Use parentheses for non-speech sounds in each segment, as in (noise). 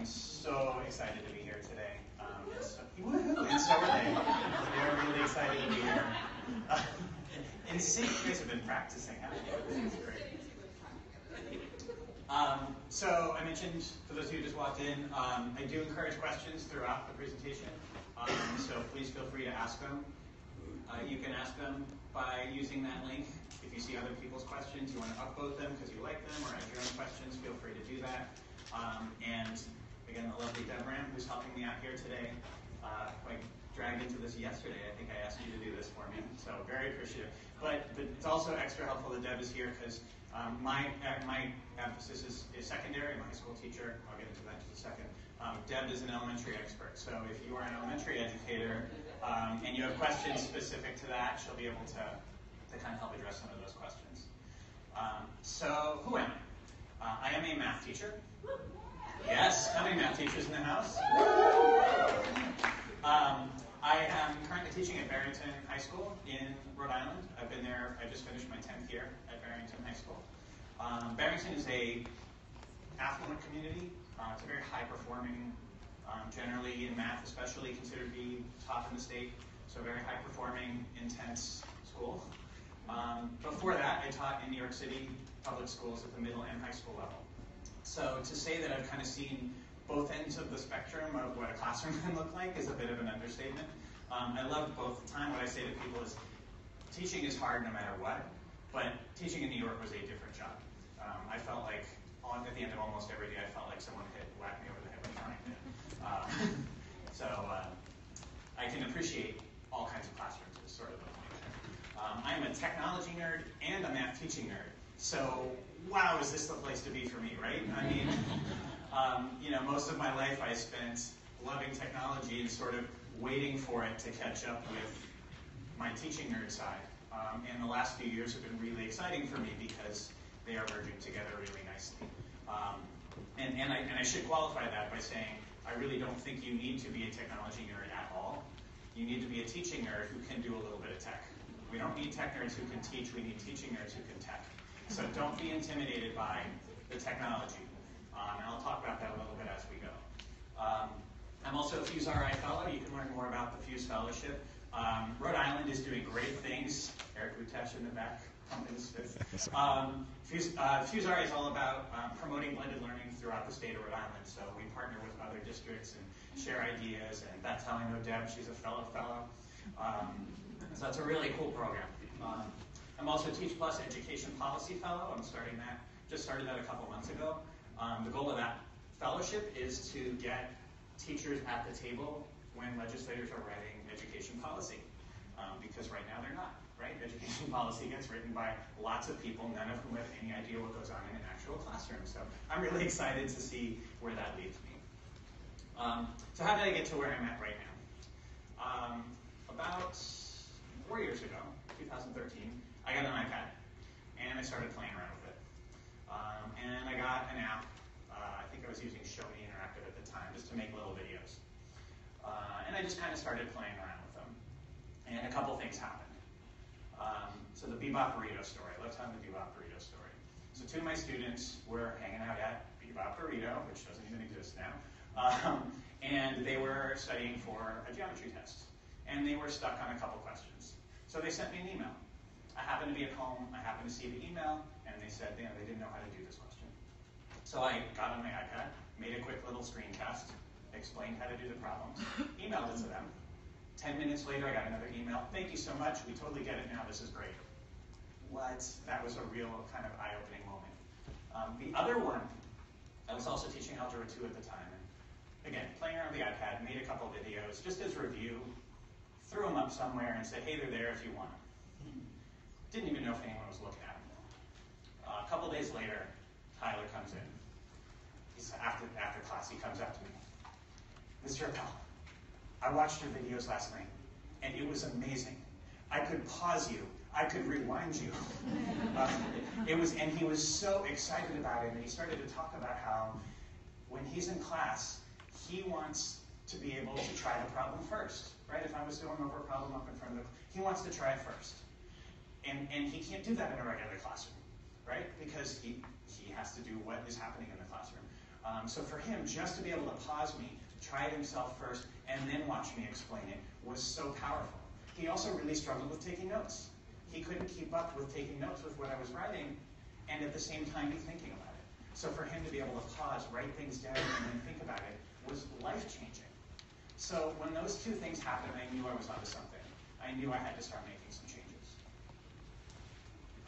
am so excited to be here today. Um, and, so, and so are they. They're really excited to be here. Uh, (laughs) and see, you guys have been practicing, haven't you? This is great. Um, so I mentioned, for those of you who just walked in, um, I do encourage questions throughout the presentation. Um, so please feel free to ask them. Uh, you can ask them by using that link. If you see other people's questions, you want to upvote them because you like them, or add your own questions, feel free to do that. Um, and again, the lovely Deb Ram, who's helping me out here today, uh, dragged into this yesterday. I think I asked you to do this for me, so very appreciative. But, but it's also extra helpful that Deb is here because um, my, uh, my emphasis is, is secondary. I'm a high school teacher. I'll get into that in just a second. Um, Deb is an elementary expert, so if you are an elementary educator um, and you have questions specific to that, she'll be able to to kind of help address some of those questions. Um, so, who am I? Uh, I am a math teacher. Yes, how many math teachers in the house? Um, I am currently teaching at Barrington High School in Rhode Island. I've been there, I just finished my 10th year at Barrington High School. Um, Barrington is a affluent community. Uh, it's a very high performing, um, generally in math especially, considered to be top in the state. So a very high performing, intense school. Um, before that, I taught in New York City public schools at the middle and high school level. So to say that I've kind of seen both ends of the spectrum of what a classroom (laughs) can look like is a bit of an understatement. Um, I love both the time. What I say to people is teaching is hard no matter what, but teaching in New York was a different job. Um, I felt like on, at the end of almost every day, I felt like someone had whacked me over the head with a frying Um, (laughs) so uh, I can appreciate all kinds of classrooms as sort of the um, I'm a technology nerd and a math teaching nerd. So, wow, is this the place to be for me, right? I mean, (laughs) um, you know, most of my life I spent loving technology and sort of waiting for it to catch up with my teaching nerd side. Um, and the last few years have been really exciting for me because they are merging together really nicely. Um, and, and, I, and I should qualify that by saying I really don't think you need to be a technology nerd at all. You need to be a teaching nerd who can do a little bit of tech. We don't need tech nerds who can teach, we need teaching nerds who can tech. So don't be intimidated by the technology. Um, and I'll talk about that a little bit as we go. Um, I'm also a Fuse RI Fellow. You can learn more about the Fuse Fellowship. Um, Rhode Island is doing great things. Eric Rutesh in the back, pumping his fist. Um, Fuse, uh, Fuse RI is all about um, promoting blended learning throughout the state of Rhode Island. So we partner with other districts and share ideas, and that's how I know Deb. She's a fellow fellow. Um, so that's a really cool program. Um, I'm also Teach Plus Education Policy Fellow. I'm starting that, just started that a couple months ago. Um, the goal of that fellowship is to get teachers at the table when legislators are writing education policy. Um, because right now they're not, right? Education (laughs) policy gets written by lots of people, none of whom have any idea what goes on in an actual classroom. So I'm really (laughs) excited to see where that leads me. Um, so how did I get to where I'm at right now? Um, about four years ago, 2013, I got an iPad and I started playing around with it. Um, and I got an app. Uh, I think I was using Show Me Interactive at the time just to make little videos. Uh, and I just kind of started playing around with them. And a couple things happened. Um, so the Bebop Burrito story. Let's telling the Bebop Burrito story. So two of my students were hanging out at Bebop Burrito, which doesn't even exist now. Um, and they were studying for a geometry test. And they were stuck on a couple questions. So they sent me an email. I happened to be at home, I happened to see the email, and they said you know, they didn't know how to do this question. So I got on my iPad, made a quick little screencast, explained how to do the problems, (laughs) emailed it to them. Ten minutes later, I got another email. Thank you so much. We totally get it now. This is great. What? That was a real kind of eye-opening moment. Um, the other one, I was also teaching Algebra 2 at the time. And again, playing around with the iPad, made a couple videos just as review, threw them up somewhere and said, hey, they're there if you want them. Didn't even know if anyone was looking at him. Uh, a couple days later, Tyler comes in. He's after, after class, he comes up to me. Mr. Appel, I watched your videos last night, and it was amazing. I could pause you. I could rewind you. (laughs) Uh, it was, and he was so excited about it, and he started to talk about how when he's in class, he wants to be able to try the problem first right? If I was going over a problem up in front of the, he wants to try it first. And, and he can't do that in a regular classroom, right? Because he, he has to do what is happening in the classroom. Um, so for him, just to be able to pause me, try it himself first, and then watch me explain it was so powerful. He also really struggled with taking notes. He couldn't keep up with taking notes with what I was writing and at the same time be thinking about it. So for him to be able to pause, write things down, and then think about it was life changing. So when those two things happened, I knew I was onto something. I knew I had to start making some changes.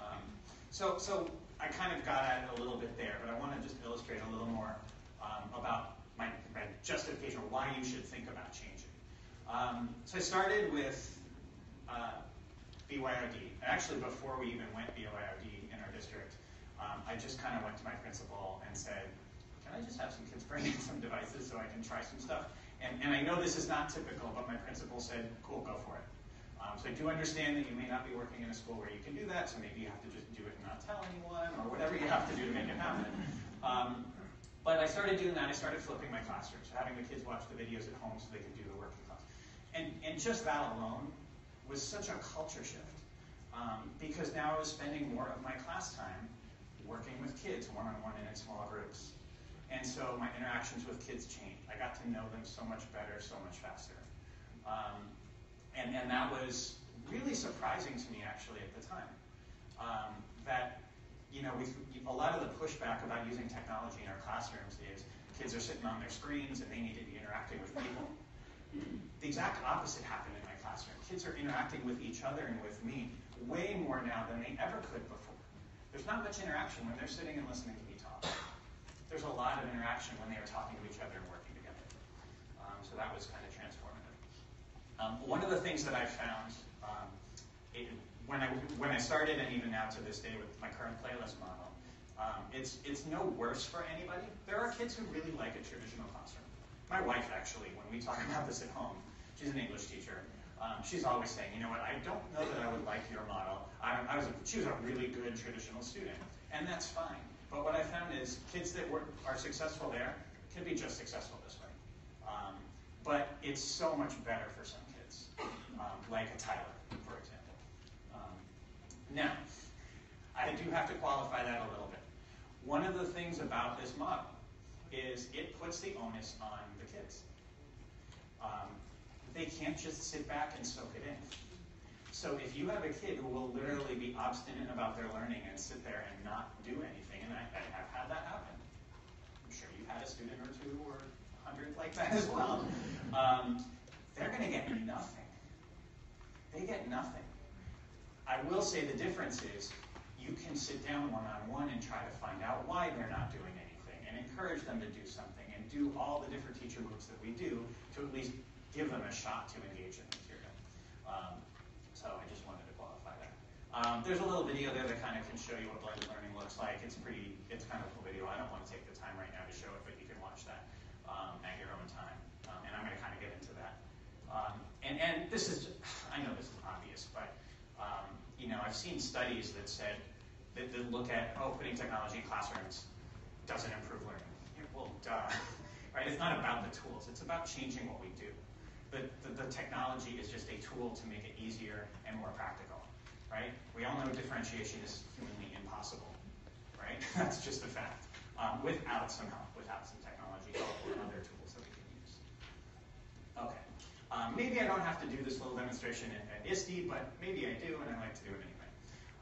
Um, so, so I kind of got at it a little bit there, but I want to just illustrate a little more um, about my, my, justification or why you should think about changing. Um, so I started with uh, BYOD. Actually, before we even went BYOD in our district, um, I just kind of went to my principal and said, can I just have some kids bring in some devices so I can try some stuff? And, and I know this is not typical, but my principal said, cool, go for it. Um, so I do understand that you may not be working in a school where you can do that, so maybe you have to just do it and not tell anyone, or whatever you have to do to make it happen. Um, but I started doing that. I started flipping my classrooms, having the kids watch the videos at home so they could do the work in class. And, and just that alone was such a culture shift. Um, because now I was spending more of my class time working with kids one-on-one and in small groups. And so my interactions with kids changed. I got to know them so much better, so much faster. Um, and, and that was really surprising to me actually at the time. Um, that, you know, we, a lot of the pushback about using technology in our classrooms is kids are sitting on their screens and they need to be interacting with people. The exact opposite happened in my classroom. Kids are interacting with each other and with me way more now than they ever could before. There's not much interaction when they're sitting and listening to me talk. There's a lot of interaction when they are talking to each other and working together. Um, so that was kind of. Um, one of the things that I found um, it, when I when I started and even now to this day with my current playlist model, um, it's it's no worse for anybody. There are kids who really like a traditional classroom. My wife actually, when we talk (laughs) about this at home, she's an English teacher um, she's always saying, you know what, I don't know that I would like your model. I, I was a, she was a really good traditional student, and that's fine. But what I found is kids that were, are successful there can be just successful this way. Um, but it's so much better for some um, like a Tyler, for example. Um, now, I do have to qualify that a little bit. One of the things about this model is it puts the onus on the kids. Um, they can't just sit back and soak it in. So if you have a kid who will literally be obstinate about their learning and sit there and not do anything, and I, I have had that happen. I'm sure you've had a student or two or a hundred like that as well. Um, they're going to get nothing. They get nothing. I will say the difference is you can sit down one-on-one and try to find out why they're not doing anything and encourage them to do something and do all the different teacher moves that we do to at least give them a shot to engage in the material. Um, so I just wanted to qualify that. Um, there's a little video there that kind of can show you what blended learning looks like. It's pretty, it's kind of a cool video. I don't want to take the time right now to show it, but you can watch that um, at your own time. Um, and I'm going to kind of get into that. Um, and, and this is, I know this is obvious, but um, you know, I've seen studies that said that, that look at, oh, putting technology in classrooms doesn't improve learning. Well, duh. (laughs) Right? It's not about the tools. It's about changing what we do the, the, the technology is just a tool to make it easier and more practical, right? We all know differentiation is humanly impossible, right? (laughs) That's just a fact. Um, without some help, without some technology or other tools that we can use. Okay. Um, maybe I don't have to do this little demonstration at, at ISTE, but maybe I do, and I like to do it anyway.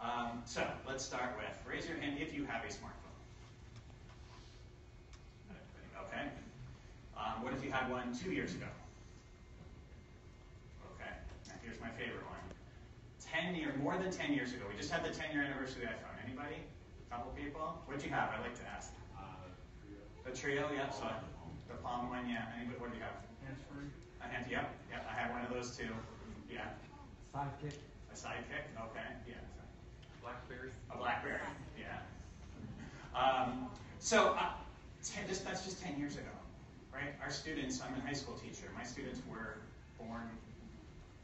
Um, so let's start with raise your hand if you have a smartphone. Okay. Um, what if you had one two years ago? Okay. Now here's my favorite one. 10 year, more than 10 years ago. We just had the 10 year anniversary of the iPhone. Anybody? A couple people? What'd you have? I'd like to ask. Uh, the Treo, yeah. So the Palm one, yeah. Anybody? What do you have? Handspring. A hand, yep, yep. I had one of those too. Yeah. Sidekick. A sidekick. Okay. Yeah. Blackberry. A Blackberry. Yeah. Um, so uh, ten, just, that's just 10 years ago, right? Our students. I'm a high school teacher. My students were born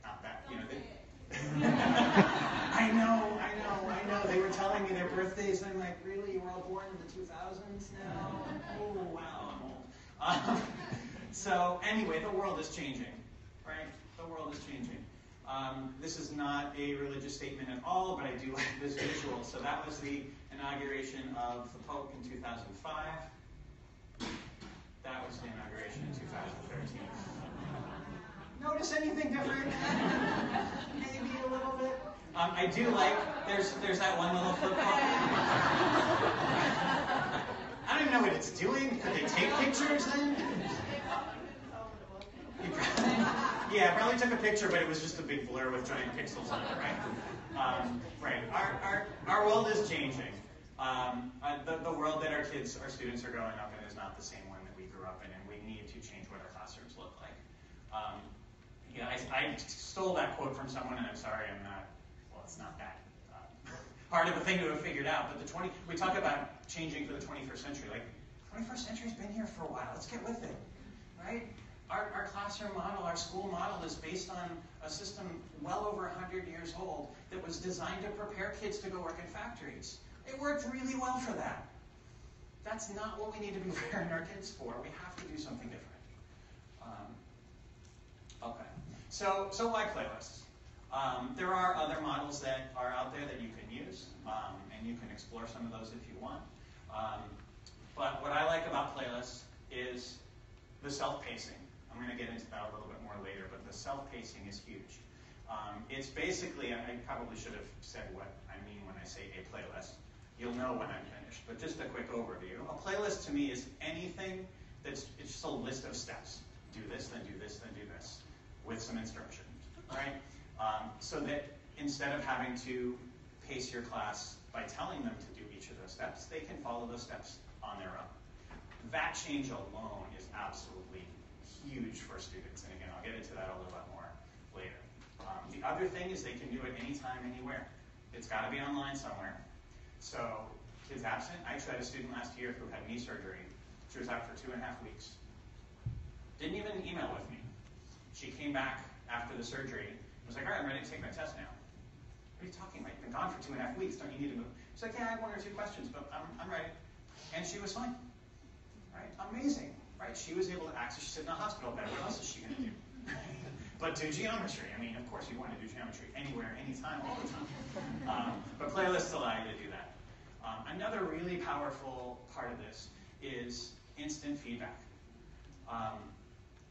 not that, you know. They, (laughs) I know, I know, I know. They were telling me their birthdays, and I'm like, really? You were all born in the 2000s now? Oh, wow, I'm old. Um, so anyway, the world is changing, right? The world is changing. Um, this is not a religious statement at all, but I do like this visual. So that was the inauguration of the Pope in 2005. That was the inauguration in 2013. Notice anything different? Maybe a little bit. Um, I do like there's there's that one little football. I don't even know what it's doing. Could they take pictures then? (laughs) yeah, I probably took a picture, but it was just a big blur with giant pixels on it, right? Um, right. Our, our, our world is changing. Um, uh, the, the world that our kids, our students are growing up in is not the same one that we grew up in, and we need to change what our classrooms look like. Um, yeah, I, I stole that quote from someone, and I'm sorry, I'm not, well, it's not that uh, (laughs) hard of a thing to have figured out, but the 20, we talk about changing for the 21st century. Like, 21st century's been here for a while. Let's get with it, right? Our, our classroom model, our school model is based on a system well over 100 years old that was designed to prepare kids to go work in factories. It worked really well for that. That's not what we need to be (laughs) preparing our kids for. We have to do something different. Um, okay. So, so why playlists? Um, there are other models that are out there that you can use, um, and you can explore some of those if you want. Um, but what I like about playlists is the self-pacing. I'm going to get into that a little bit more later, but the self-pacing is huge. Um, it's basically, I probably should have said what I mean when I say a playlist. You'll know when I'm finished, but just a quick overview. A playlist to me is anything that's it's just a list of steps. Do this, then do this, then do this, with some instructions, right? Um, so that instead of having to pace your class by telling them to do each of those steps, they can follow those steps on their own. That change alone is absolutely huge for students. And again, I'll get into that a little bit more later. Um, the other thing is they can do it anytime, anywhere. It's got to be online somewhere. So kids absent. I actually had a student last year who had knee surgery. She was out for two and a half weeks. Didn't even email with me. She came back after the surgery and was like, all right, I'm ready to take my test now. What are you talking about? You've been gone for two and a half weeks. Don't you need to move? She's like, yeah, I have one or two questions, but I'm, I'm ready. And she was fine. Right? Amazing right? She was able to access, she's in a hospital bed, what else is she going to do? (laughs) but do geometry. I mean, of course, you want to do geometry anywhere, anytime, all the time. (laughs) Um, but playlists allow you to do that. Um, another really powerful part of this is instant feedback. Um,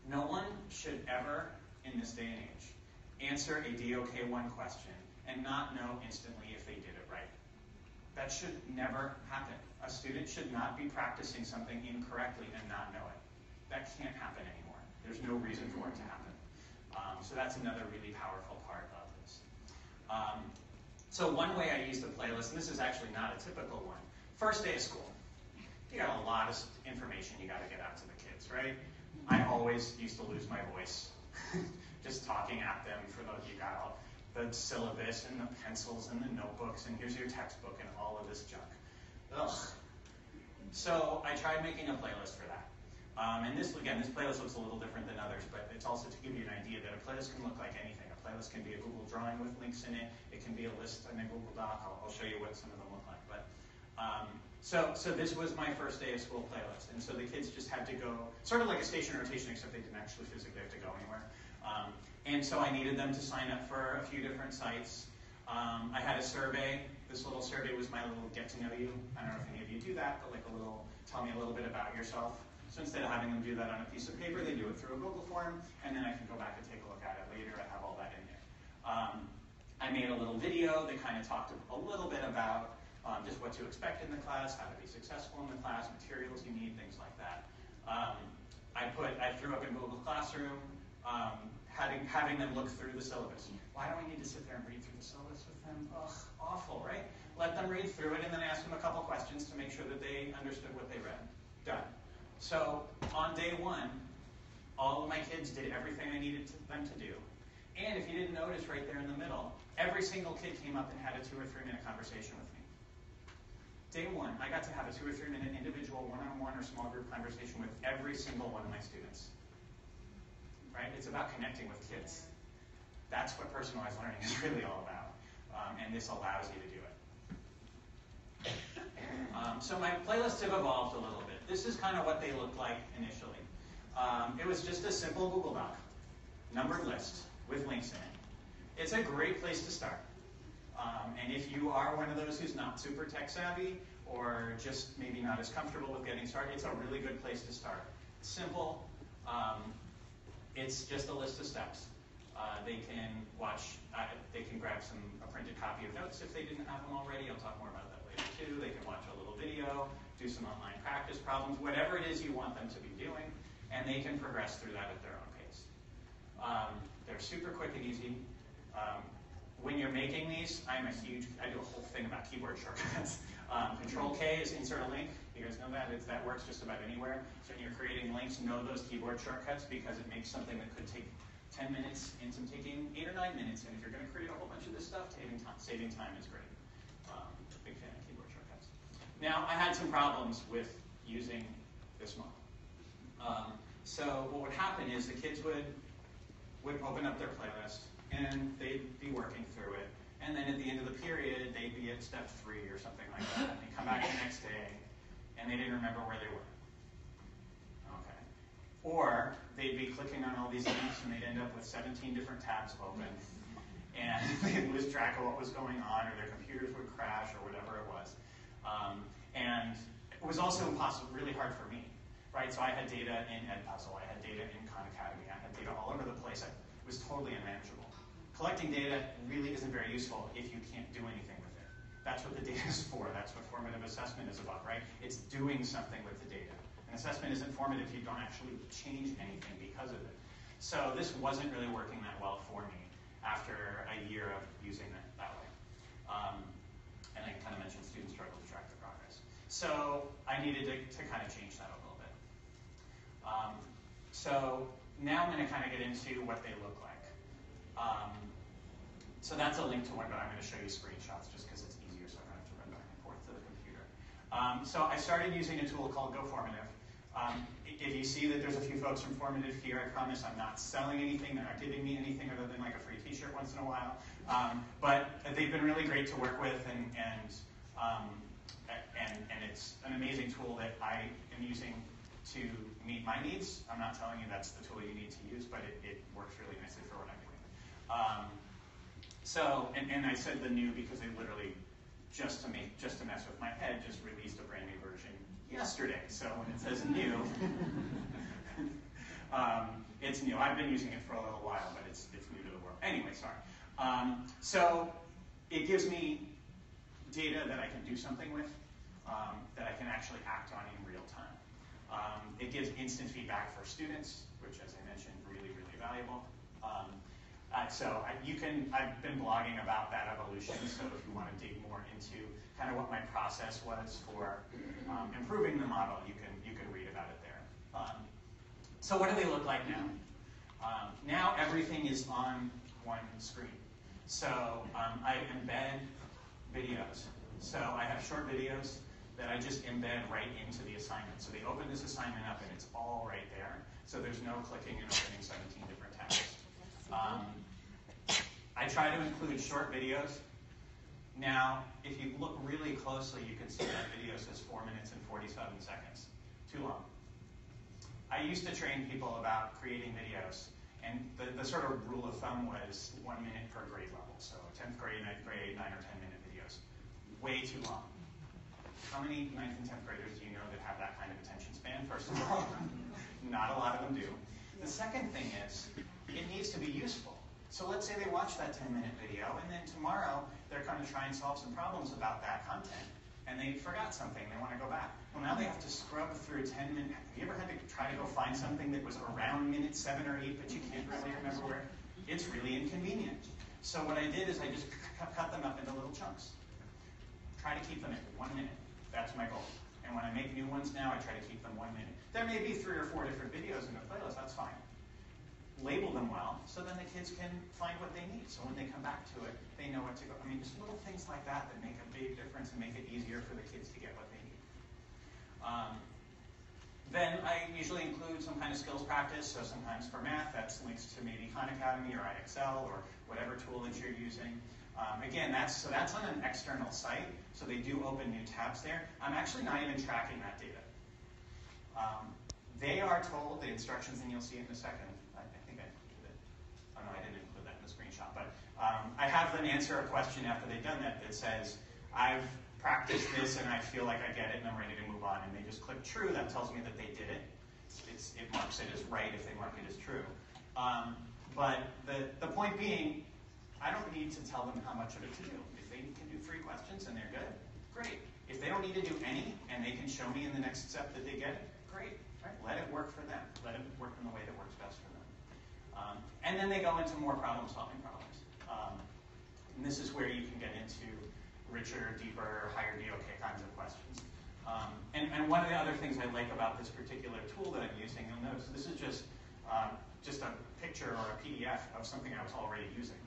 no one should ever, in this day and age, answer a DOK1 question and not know instantly if they did it right. That should never happen. A student should not be practicing something incorrectly and not know it. That can't happen anymore. There's no reason for it to happen. Um, so that's another really powerful part of this. Um, so one way I use the playlist, and this is actually not a typical one, first day of school. You got a lot of information you got to get out to the kids, right? I always used to lose my voice (laughs) just talking at them for the, you got all the syllabus and the pencils and the notebooks and here's your textbook and all of this junk. Ugh. So I tried making a playlist for that. Um, and this, again, this playlist looks a little different than others, but it's also to give you an idea that a playlist can look like anything. A playlist can be a Google Drawing with links in it. It can be a list in a Google Doc. I'll, I'll show you what some of them look like. But um, so, so this was my first day of school playlist, and so the kids just had to go, sort of like a station rotation, except they didn't actually physically have to go anywhere. Um, and so I needed them to sign up for a few different sites. Um, I had a survey this little survey was my little get to know you. I don't know if any of you do that, but like a little, tell me a little bit about yourself. So instead of having them do that on a piece of paper, they do it through a Google form, and then I can go back and take a look at it later. I have all that in there. Um, I made a little video that kind of talked a little bit about um, just what to expect in the class, how to be successful in the class, materials you need, things like that. Um, I put, I threw up in Google Classroom, um, having, having them look through the syllabus. Why do I need to sit there and read through the syllabus with them? Ugh, awful, right? Let them read through it and then ask them a couple questions to make sure that they understood what they read. Done. So on day one, all of my kids did everything I needed to, them to do. And if you didn't notice right there in the middle, every single kid came up and had a two or three minute conversation with me. Day one, I got to have a two or three minute individual one-on-one or small group conversation with every single one of my students. It's about connecting with kids. That's what personalized learning is (laughs) really all about. Um, and this allows you to do it. Um, so my playlists have evolved a little bit. This is kind of what they looked like initially. Um, it was just a simple Google Doc, numbered list with links in it. It's a great place to start. Um, and if you are one of those who's not super tech savvy or just maybe not as comfortable with getting started, it's a really good place to start. It's simple. Um, it's just a list of steps. Uh, they can watch, uh, they can grab some, a printed copy of notes if they didn't have them already. I'll talk more about that later too. They can watch a little video, do some online practice problems, whatever it is you want them to be doing, and they can progress through that at their own pace. Um, they're super quick and easy. Um, when you're making these, I'm a huge, I do a whole thing about keyboard shortcuts. (laughs) Um, control K is insert a link. You guys know that? It's, that works just about anywhere. So when you're creating links, know those keyboard shortcuts because it makes something that could take 10 minutes up taking 8 or 9 minutes. And if you're going to create a whole bunch of this stuff, saving time, saving time is great. Um, big fan of keyboard shortcuts. Now, I had some problems with using this model. Um, so what would happen is the kids would would open up their playlist and they'd be working through it. And then at the end of the period, they'd be at step three or something like that. And they come back the next day and they didn't remember where they were. Okay. Or they'd be clicking on all these links and they'd end up with 17 different tabs open. And they'd lose track of what was going on, or their computers would crash, or whatever it was. Um, and it was also impossible, really hard for me, right? So I had data in Edpuzzle, I had data in Khan Academy, I had data all over the place. It was totally unmanageable. Collecting data really isn't very useful if you can't do anything with it. That's what the data is for. That's what formative assessment is about, right? It's doing something with the data. An assessment isn't formative if you don't actually change anything because of it. So this wasn't really working that well for me after a year of using it that way. Um, and I kind of mentioned students struggle to track their progress. So I needed to, to kind of change that a little bit. Um, so now I'm going to kind of get into what they look like. Um, so that's a link to one, but I'm going to show you screenshots just because it's easier so I don't have to run back and forth to the computer. Um, so I started using a tool called GoFormative. Um, if you see that there's a few folks from Formative here, I promise I'm not selling anything. They're not giving me anything other than like a free t-shirt once in a while. Um, but they've been really great to work with and, and, um, and, and it's an amazing tool that I am using to meet my needs. I'm not telling you that's the tool you need to use, but it, it works really nicely for what I'm doing. Um, so, and, and I said the new because they literally, just to make, just to mess with my head, just released a brand new version yesterday. So when it says new, (laughs) um, it's new. I've been using it for a little while, but it's, it's new to the world. Anyway, sorry. Um, so it gives me data that I can do something with, um, that I can actually act on in real time. Um, it gives instant feedback for students, which, as I mentioned, really, really valuable. Uh, so I, you can, I've been blogging about that evolution, so if you want to dig more into kind of what my process was for um, improving the model, you can, you can read about it there. Um, so what do they look like now? Um, now everything is on one screen. So um, I embed videos. So I have short videos that I just embed right into the assignment. So they open this assignment up and it's all right there. So there's no clicking and opening 17 different tabs. Um, I try to include short videos. Now, if you look really closely, you can see that video says 4 minutes and 47 seconds. Too long. I used to train people about creating videos, and the, the sort of rule of thumb was one minute per grade level. So 10th grade, 9th grade, 9 or 10 minute videos. Way too long. How many 9th and 10th graders do you know that have that kind of attention span, first of all? Not a lot of them do. The second thing is, it needs to be useful. So let's say they watch that 10 minute video and then tomorrow they're going to try and solve some problems about that content and they forgot something, they want to go back. Well, now they have to scrub through 10 minutes. Have you ever had to try to go find something that was around minute 7 or 8 but you can't really remember where? It's really inconvenient. So what I did is I just cut them up into little chunks. Try to keep them at one minute. That's my goal. And when I make new ones now, I try to keep them one minute. There may be three or four different videos in the playlist, that's fine label them well so then the kids can find what they need. So when they come back to it, they know what to go. I mean, just little things like that that make a big difference and make it easier for the kids to get what they need. Um, then I usually include some kind of skills practice. So sometimes for math, that's links to maybe Khan Academy or IXL or whatever tool that you're using. Um, again, that's so that's on an external site, so they do open new tabs there. I'm actually not even tracking that data. Um, they are told the instructions, and you'll see it in a second, I didn't include that in the screenshot, but um, I have them answer a question after they've done that that says, I've practiced this and I feel like I get it and I'm ready to move on. And they just click true, that tells me that they did it. It's, it marks it as right if they mark it as true. Um, but the, the point being, I don't need to tell them how much of it to do. If they can do three questions and they're good, great. If they don't need to do any and they can show me in the next step that they get it, great. Right? Let it work for them. Let it work in the way that works best for them. Um, and then they go into more problem-solving problems. Um, and this is where you can get into richer, deeper, higher DOK kinds of questions. Um, and, and, one of the other things I like about this particular tool that I'm using, you'll notice this is just um, just a picture or a PDF of something I was already using.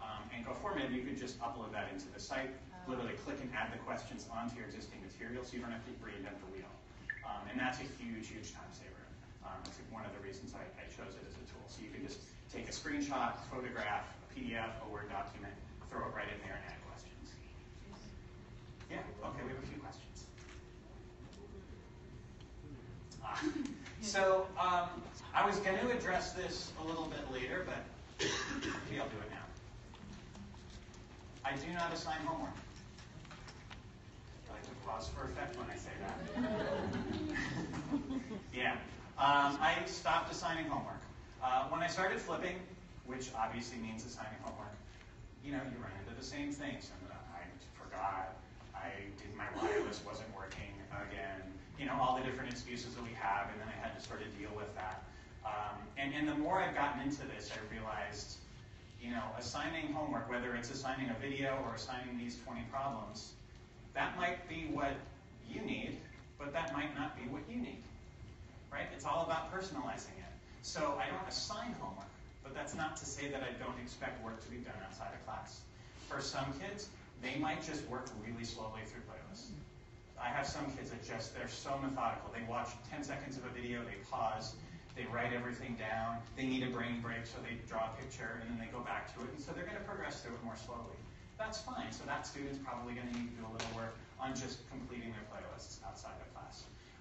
Um, and GoFormative, you could just upload that into the site, literally click and add the questions onto your existing material so you don't have to reinvent the wheel. Um, and that's a huge, huge time saver. Um, that's one of the reasons I, I chose it as. So you can just take a screenshot, photograph, a PDF, a Word document, throw it right in there and add questions. Yeah, okay, we have a few questions. Uh, so um, I was going to address this a little bit later, but maybe I'll do it now. I do not assign homework. I like to pause for effect when I say that. (laughs) yeah. Um, I stopped assigning homework. Uh, when I started flipping, which obviously means assigning homework, you know, you run into the same things. And I forgot, I did my wireless wasn't working again, you know, all the different excuses that we have, and then I had to sort of deal with that. Um, and, and the more I've gotten into this, I realized, you know, assigning homework, whether it's assigning a video or assigning these 20 problems, that might be what you need, but that might not be what you need. Right? It's all about personalizing it. So I don't assign homework, but that's not to say that I don't expect work to be done outside of class. For some kids, they might just work really slowly through playlists. I have some kids that just, they're so methodical. They watch 10 seconds of a video, they pause, they write everything down. They need a brain break, so they draw a picture, and then they go back to it. And so they're going to progress through it more slowly. That's fine. So that student's probably going to need to do a little work on just completing their playlists outside of class.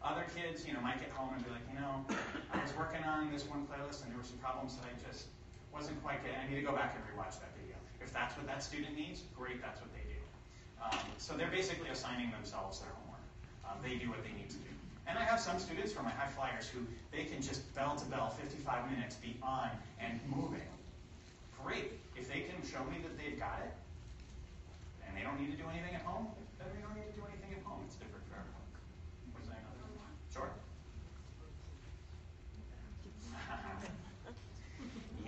Other kids, you know, might get home and be like, you know, I was working on this one playlist, and there were some problems that I just wasn't quite getting. I need to go back and rewatch that video. If that's what that student needs, great, that's what they do. Um, so they're basically assigning themselves their homework. Um, they do what they need to do. And I have some students from my high flyers who they can just bell to bell, 55 minutes, be on and moving. Great. If they can show me that they've got it, and they don't need to do anything at home, then they don't need to do anything at home. It's different for everyone. Was that another one? Sure.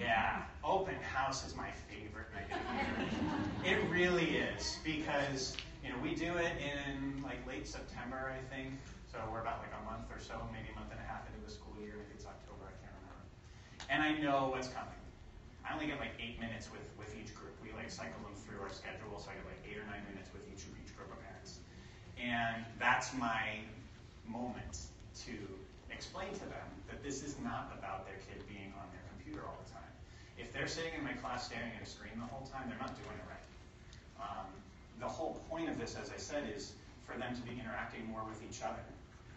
Yeah, open house is my favorite night. It really is because you know we do it in like late September, I think. So we're about like a month or so, maybe a month and a half into the school year. Maybe it's October, I can't remember. And I know what's coming. I only get like eight minutes with, with each group. We like cycle them through our schedule, so I get like eight or nine minutes with each of each group of parents. And that's my moment to explain to them that this is not about their kid being on their computer all the time. If they're sitting in my class staring at a screen the whole time, they're not doing it right. Um, the whole point of this, as I said, is for them to be interacting more with each other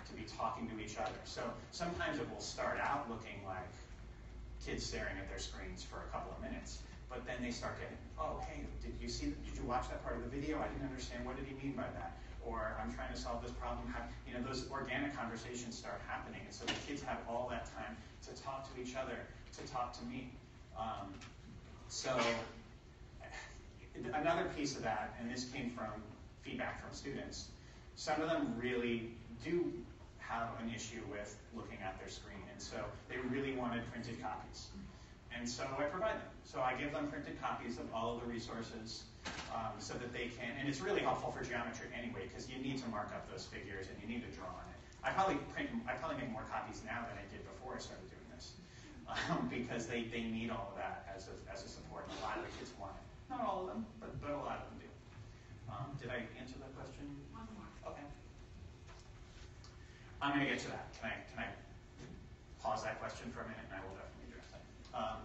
to be talking to each other. So sometimes it will start out looking like kids staring at their screens for a couple of minutes, but then they start getting, oh, hey, did you see, did you watch that part of the video? I didn't understand. What did he mean by that? Or I'm trying to solve this problem. How, you know, those organic conversations start happening, and so the kids have all that time to talk to each other, to talk to me. Um, so another piece of that, and this came from feedback from students, some of them really do have an issue with looking at their screen. And so they really wanted printed copies. And so I provide them. So I give them printed copies of all of the resources um, so that they can, and it's really helpful for geometry anyway, because you need to mark up those figures and you need to draw on it. I probably print, I probably make more copies now than I did before I started um, (laughs) because they, they need all of that as a, as a support, and a lot of the kids want it. Not all of them, but, but a lot of them do. Um, did I answer that question? One more. Okay. I'm going to get to that. Can I, can I pause that question for a minute and I will definitely address that. Um,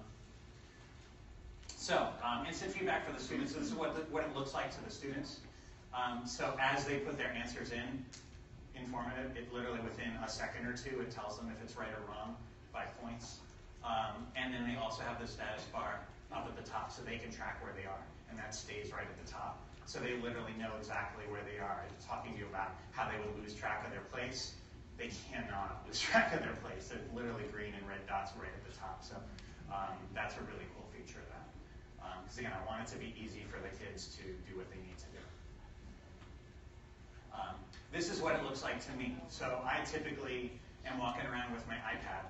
so, um, instant feedback for the students. So this is what, the, what it looks like to the students. Um, so as they put their answers in, informative, it literally within a second or two, it tells them if it's right or wrong by points. Um, and then they also have the status bar up at the top so they can track where they are. And that stays right at the top. So they literally know exactly where they are. I'm talking to you about how they would lose track of their place they cannot (laughs) lose track of their place. They're literally green and red dots right at the top. So Um, that's a really cool feature of that. Because again, I want it to be easy for the kids to do what they need to do. Um, this is what it looks like to me. So I typically am walking around with my iPad,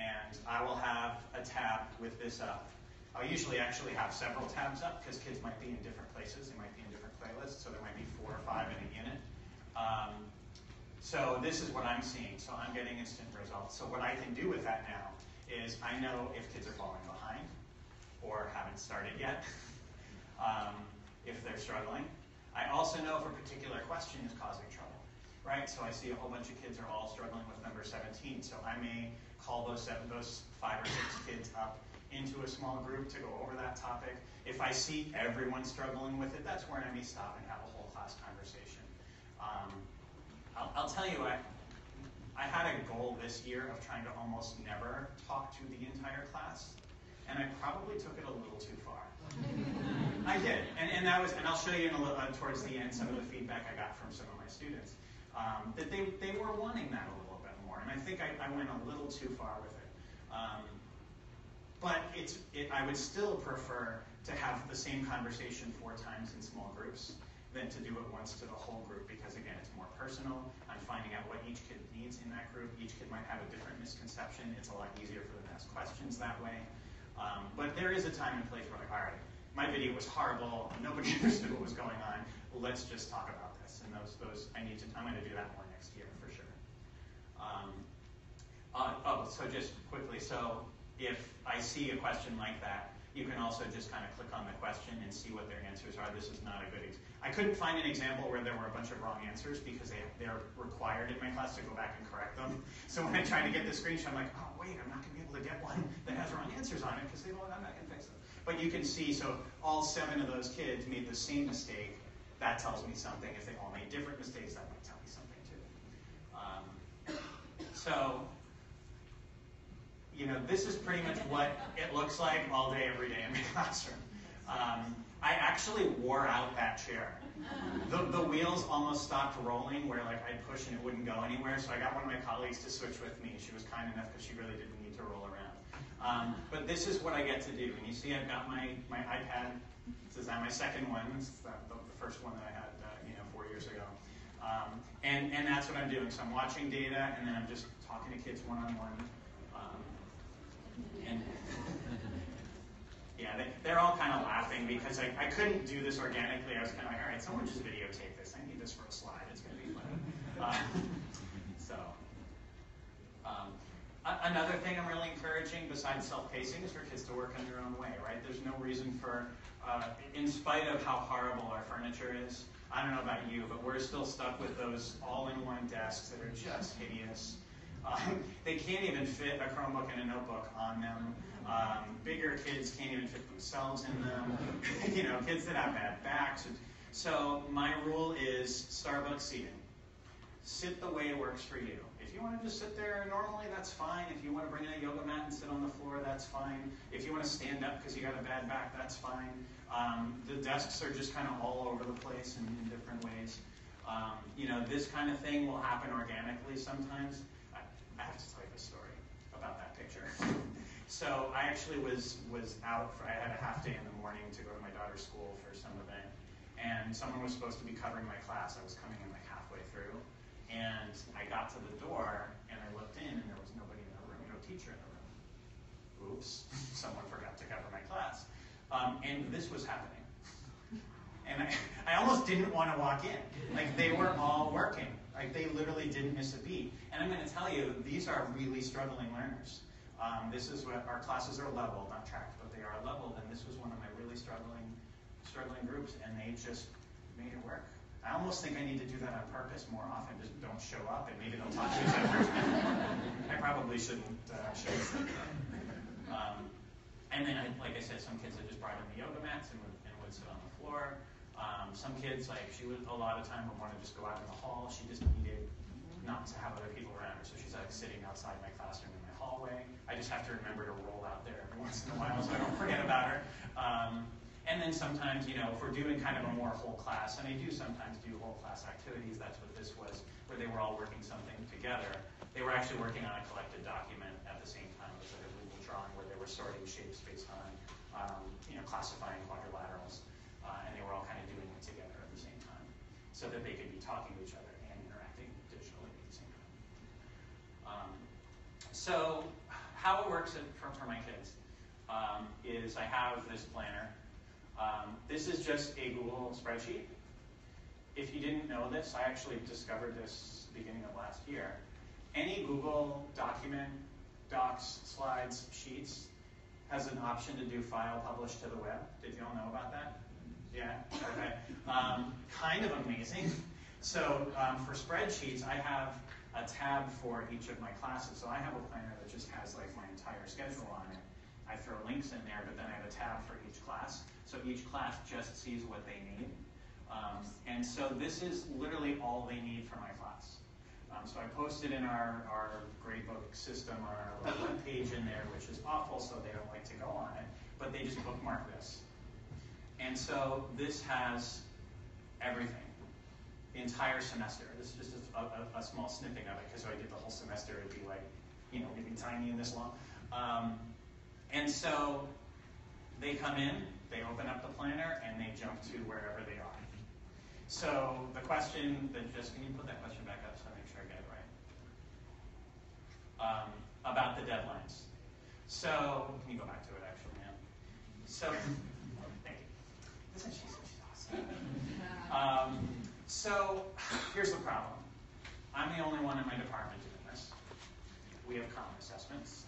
and I will have a tab with this up. I'll usually actually have several tabs up because kids might be in different places. They might be in different playlists, so there might be four or five in a unit. Um, so this is what I'm seeing. So I'm getting instant results. So what I can do with that now is I know if kids are falling behind or haven't started yet, (laughs) um, if they're struggling. I also know if a particular question is causing trouble, right? So I see a whole bunch of kids are all struggling with number 17. So I may call those seven, those five or six kids up into a small group to go over that topic. If I see everyone struggling with it, that's where I may stop and have a whole class conversation. Um, I'll, I'll, tell you, I, I had a goal this year of trying to almost never talk to the entire class, and I probably took it a little too far. (laughs) I did, and, and that was, and I'll show you in a little, uh, towards the end some of the feedback I got from some of my students um, that they, they were wanting that a little bit more, and I think I, I went a little too far with it. Um, but it's, it, I would still prefer to have the same conversation four times in small groups than to do it once to the whole group because again, it's more personal. I'm finding out what each kid needs in that group. Each kid might have a different misconception. It's a lot easier for them to ask questions that way. Um, but there is a time and place where like, all right, my video was horrible. Nobody (laughs) understood what was going on. Let's just talk about. And those, those, I need to, I'm going to do that more next year for sure. Um, uh, oh, so just quickly, so if I see a question like that, you can also just kind of click on the question and see what their answers are. This is not a good. I couldn't find an example where there were a bunch of wrong answers because they, they're required in my class to go back and correct them. (laughs) So when I try to get the screenshot, I'm like, oh, wait, I'm not going to be able to get one that has wrong answers on it because they've all gone back and fixed them. But you can see, so all seven of those kids made the same mistake. That tells me something. If they all made different mistakes, that might tell me something too. Um, so you know, this is pretty much what it looks like all day, every day in my (laughs) classroom. Um, I actually wore out that chair. The, the wheels almost stopped rolling where like I'd push and it wouldn't go anywhere. So I got one of my colleagues to switch with me. She was kind enough because she really didn't need to roll around. Um, but this is what I get to do. And you see I've got my, my iPad. This is my second one. Is the, the first one that I had, uh, you know, four years ago. Um, and, and that's what I'm doing. So I'm watching data and then I'm just talking to kids one-on-one. And (laughs) yeah, they, are all kind of laughing because I, I couldn't do this organically. I was kind of like, all right, someone just videotape this. I need this for a slide. It's going to be fun. Uh, (laughs) so, um, another thing I'm really encouraging besides self-pacing is for kids to work in their own way, right? There's no reason for, uh, in spite of how horrible our furniture is, I don't know about you, but we're still stuck with those all-in-one desks that are just hideous. Um, (laughs) they can't even fit a Chromebook and a notebook on them. Um, bigger kids can't even fit themselves in them. (laughs) you know, kids that have bad backs. So my rule is Starbucks seating. Sit the way it works for you. If you want to just sit there normally, that's fine. If you want to bring in a yoga mat and sit on the floor, that's fine. If you want to stand up because you got a bad back, that's fine. Um, the desks are just kind of all over the place in, in different ways. Um, you know, this kind of thing will happen organically sometimes. I have to tell you the story about that picture. (laughs) so I actually was was out for I had a half day in the morning to go to my daughter's school for some event, and someone was supposed to be covering my class. I was coming in like halfway through, and I got to the door and I looked in and there was nobody in the room, no teacher in the room. Oops, (laughs) someone forgot to cover my class, um, and this was happening. And I, I almost didn't want to walk in. Like they were all working. Like they literally didn't miss a beat. And I'm going to tell you, these are really struggling learners. Um, this is what our classes are leveled, not tracked, but they are leveled. And this was one of my really struggling, struggling groups, and they just made it work. I almost think I need to do that on purpose more often. Just don't show up, and maybe they'll talk to each other. I probably shouldn't uh, show up. Um, and then, I, like I said, some kids had just brought in the yoga mats and would, and would sit on the floor. Um, some kids, like she would, a lot of time would want to just go out in the hall. She just needed not to have other people around her, so she's like sitting outside my classroom in my hallway. I just have to remember to roll out there every once in a while so I don't forget about her. Um, and then sometimes, you know, if we're doing kind of a more whole class, and I do sometimes do whole class activities, that's what this was, where they were all working something together. They were actually working on a collected document at the same time. It was like a Google drawing where they were sorting shapes based on, um, you know, classifying quadrilaterals, uh, and they were all kind of doing it together at the same time, so that they could be talking to each other and interacting digitally at the same time. Um, so how it works for, for my kids um, is I have this planner. Um, this is just a Google spreadsheet. If you didn't know this, I actually discovered this beginning of last year. Any Google document, docs, slides, sheets has an option to do file publish to the web. Did you all know about that? Yeah, okay. Um, kind of amazing. So um, for spreadsheets, I have a tab for each of my classes. So I have a planner that just has like my entire schedule on it. I throw links in there, but then I have a tab for each class. So each class just sees what they need. Um, and so this is literally all they need for my class. Um, so I posted in our, our gradebook system on our web page in there, which is awful, so they don't like to go on it, but they just bookmark this. And so this has everything, the entire semester. This is just a, a, a small snippet of it, because if I did the whole semester, it'd be like, you know, it'd be tiny and this long. Um, and so they come in, they open up the planner, and they jump to wherever they are. So the question that just, can you put that question back up so I make sure I get it right? Um, about the deadlines. So, can you go back to it actually, ma'am? So, (laughs) thank you. Isn't she she's awesome? Um, so, here's the problem. I'm the only one in my department doing this. We have common assessments.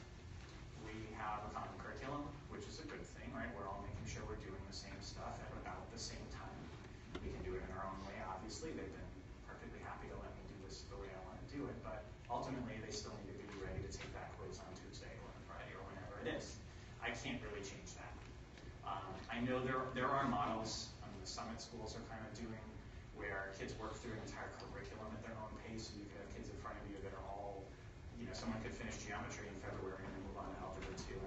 We have a common curriculum, which is a good thing, right? We're all making sure we're doing the same stuff at about the same time. We can do it in our own way, obviously. They've been perfectly happy to let me do this the way I want to do it, but ultimately they still need to be ready to take that quiz on Tuesday or on Friday or whenever it is. I can't really change that. Um, I know there, there are models um, the summit schools are kind of doing where kids work through an entire curriculum at their own pace. So you could have kids in front of you that are all, you know, someone could finish geometry in February and then move on to algebra two.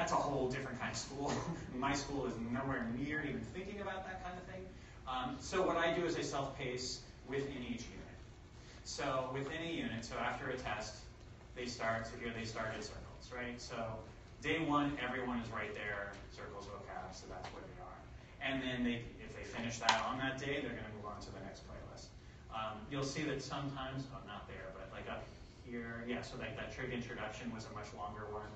That's a whole different kind of school. (laughs) My school is nowhere near even thinking about that kind of thing. Um, so what I do is I self-pace within each unit. So within a unit, so after a test, they start, so here they start at circles, right? So day one, everyone is right there, circles, will vocab, so that's where they are. And then they, if they finish that on that day, they're gonna move on to the next playlist. Um, you'll see that sometimes, oh, not there, but like up here, yeah, so like that trig introduction was a much longer one.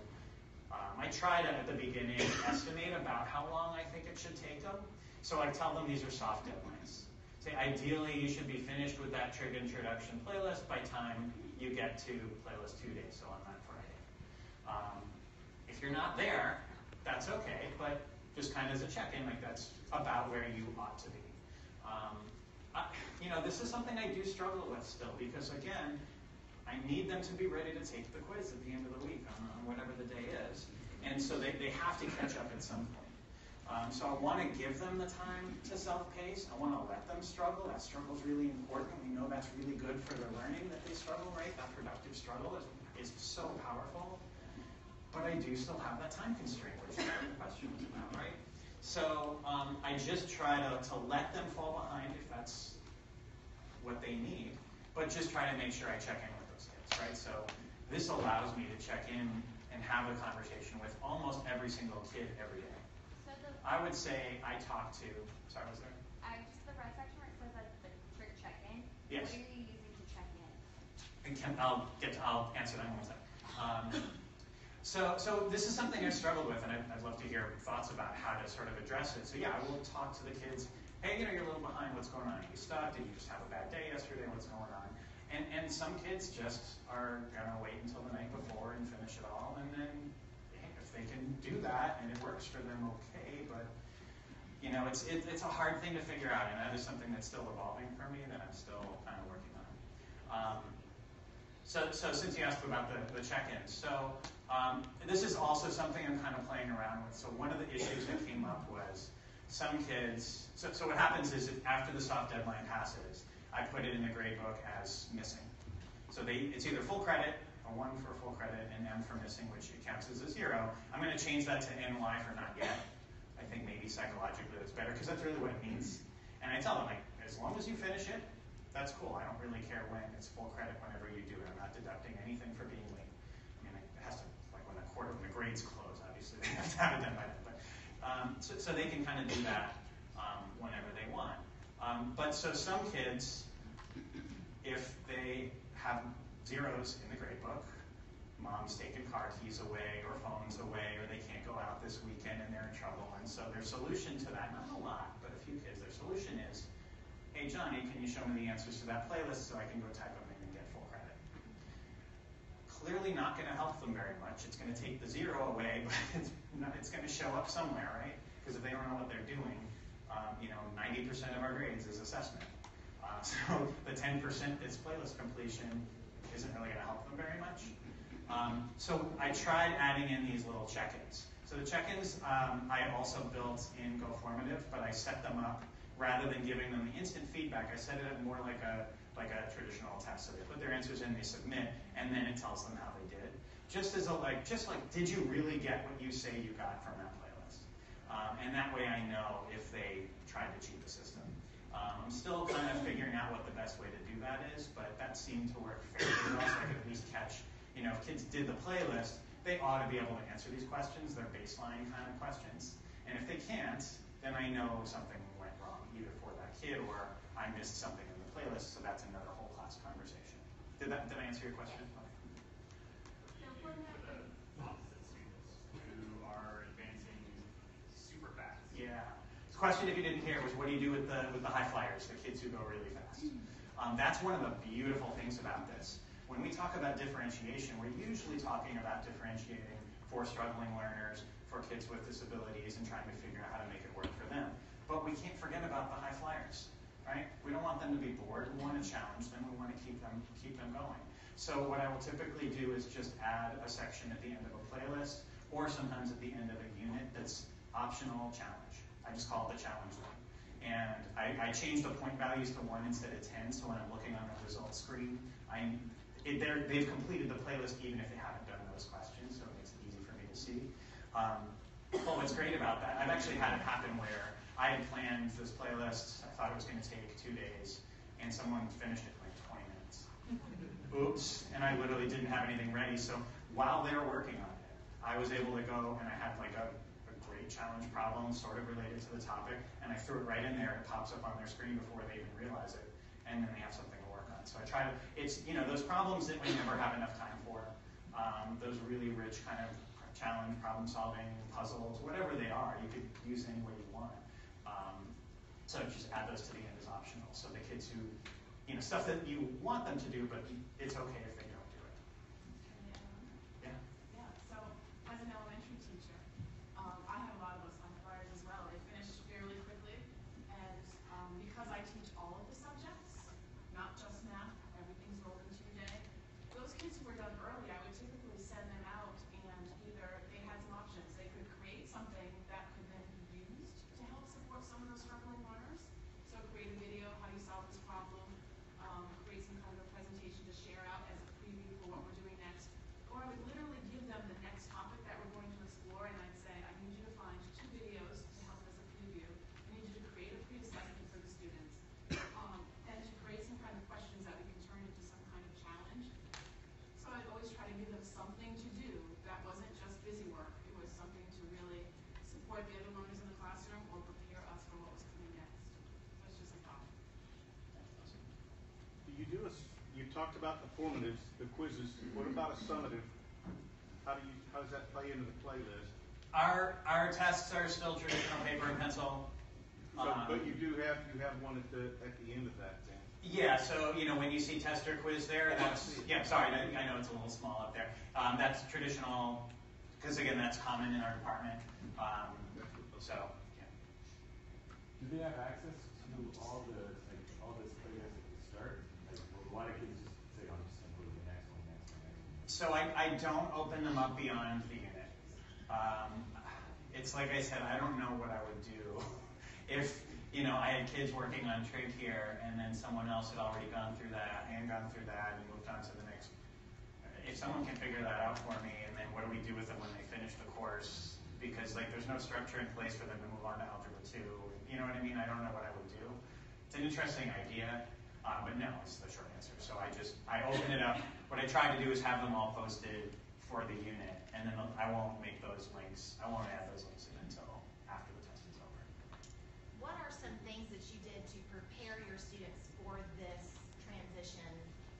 Um, I try to, at the beginning, estimate about how long I think it should take them. So I tell them these are soft deadlines. Say, ideally, you should be finished with that trig introduction playlist by time you get to playlist two days, so on that Friday. Um, if you're not there, that's okay, but just kind of as a check-in, like that's about where you ought to be. Um, I, you know, this is something I do struggle with still because again, I need them to be ready to take the quiz at the end of the week on, on whatever the day is. And so they, they have to catch up at some point. Um, so I want to give them the time to self-pace. I want to let them struggle. That struggle is really important. We know that's really good for their learning that they struggle, right? That productive struggle is, is so powerful. But I do still have that time constraint, which is what the question was about, right? So um, I just try to, to let them fall behind if that's what they need, but just try to make sure I check in kids, right? So this allows me to check in and have a conversation with almost every single kid every day. So the, I would say I talk to, sorry, was there? I just the red section where it says like the trig check-in. Yes. What are you using to check in? And can, I'll get, to, I'll answer that in one second. Um, so, so this is something I've struggled with, and I'd, I'd love to hear thoughts about how to sort of address it. So yeah, I will talk to the kids. Hey, you know, you're a little behind. What's going on? Are you stuck? Did you just have a bad day yesterday? What's going on? And and some kids just are gonna wait until the night before and finish it all, and then if they can do that and it works for them, okay. But you know, it's it, it's a hard thing to figure out, and that is something that's still evolving for me that I'm still kind of working on. Um, so, so since you asked about the, the check-ins, so um, this is also something I'm kind of playing around with. So one of the issues that came up was some kids. So, so what happens is after the soft deadline passes, I put it in the grade book as missing. So they, it's either full credit, a one for full credit, and M for missing, which it counts as a zero. I'm going to change that to NY for not yet. I think maybe psychologically that's better because that's really what it means. And I tell them like, as long as you finish it, that's cool. I don't really care when it's full credit whenever you do it. I'm not deducting anything for being late. I mean, it has to like when the quarter when the grades close. I so, so they can kind of do that um, whenever they want. Um, but so some kids, if they have zeros in the grade book, mom's taken car keys away or phones away, or they can't go out this weekend and they're in trouble. And so their solution to that, not a lot, but a few kids, their solution is, hey Johnny, can you show me the answers to that playlist so I can go type them in and get full credit? Clearly not going to help them very much. It's going to take the zero away, (laughs) but it's, it's going to show up somewhere, right? Because if they don't know what they're doing, um, you know, 90% of our grades is assessment. Uh, (laughs) so the 10% that's playlist completion isn't really going to help them very much. Um, so I tried adding in these little check-ins. So the check-ins um, I also built in GoFormative, but I set them up rather than giving them the instant feedback. I set it up more like a like a traditional test. So they put their answers in, they submit, and then it tells them how they did. Just as a like, just like, did you really get what you say you got from that? Um, and that way I know if they tried to cheat the system. Um, I'm still kind of figuring out what the best way to do that is, but that seemed to work fairly well, so I could at least catch you know, if kids did the playlist, they ought to be able to answer these questions. They're baseline kind of questions. And if they can't, then I know something went wrong, either for that kid or I missed something in the playlist, so that's another whole class conversation. Did that did I answer your question? So for the, opposite students who are advancing super fast. Yeah. The question, if you didn't hear, was what do you do with the with the high flyers, the kids who go really fast? Um, that's one of the beautiful things about this. When we talk about differentiation, we're usually talking about differentiating for struggling learners, for kids with disabilities, and trying to figure out how to make it work for them. But we can't forget about the high flyers, right? We don't want them to be bored. We want to challenge them. We want to keep them keep them going. So what I will typically do is just add a section at the end of a playlist, or sometimes at the end of a unit that's optional challenge. I just call it the challenge one. And I, I change the point values to one instead of 10, so when I'm looking on the results screen, I'm it, they've completed the playlist even if they haven't done those questions, so it makes it easy for me to see. Um, well, what's great about that, I've actually had it happen where I had planned this playlist, I thought it was going to take two days, and someone finished it in like 20 minutes. (laughs) Oops, and I literally didn't have anything ready, so while they were working on it, I was able to go and I had like a, challenge problem sort of related to the topic, and I threw it right in there, it pops up on their screen before they even realize it, and then they have something to work on. so I try to, it's, you know, those problems that we never have enough time for, um, those really rich kind of challenge, problem solving, puzzles, whatever they are, you could use any way you want. Um, so just add those to the end as optional. So the kids who, you know, stuff that you want them to do, but it's okay if they don't do it. Yeah. Yeah, so as an elementary teacher, um, I have a lot of those on flyers as well. They finish fairly quickly, and um, because I teach all of the subjects, not just math, everything's rolled into your day. Those kids who were done early, I would typically send them out and either they had some options. They could create something that could then be used to help support some of those struggling learners. So create a video, how do you solve this problem? Um, create some kind of a presentation to share out as a preview for what we're doing next. Or I would literally give them the next topic that we're going to explore and I'd say, I need you to find two videos to help as a preview. I need you to create a pre-assessment for the students. Um, and to create some kind of questions that we can turn into some kind of challenge. So I'd always try to give them something to do that wasn't just busy work. It was something to really support the other learners in the classroom or prepare us for what was coming next. So it's just a thought. You do a, s- you talked about the formatives, the quizzes. What about a summative? How do you, how does that play into the playlist? Our, our tests are still traditional paper and pencil. So, Um, but you do have, you have one at the, at the end of that then. Yeah, so, you know, when you see tester quiz there, that's, yeah, sorry, I I know it's a little small up there. Um, that's traditional, because again, that's common in our department. Um, so, yeah. Do they have access to all the, like, all this playlist at the start? Like, or why do kids just say, I'm just gonna go to the next one, next one, next one? So I, I don't open them up beyond the unit. Um, it's like I said, I don't know what I would do (laughs) if, you know, I had kids working on trig here and then someone else had already gone through that and gone through that and moved on to the next. If someone can figure that out for me and then what do we do with them when they finish the course? Because like there's no structure in place for them to move on to algebra two. You know what I mean? I don't know what I would do. It's an interesting idea, uh, but no, it's the short answer. So I just, I open it up. What I try to do is have them all posted for the unit, and then I won't make those links, I won't add those links in until after the test. Is over. What are some things that you did to prepare your students for this transition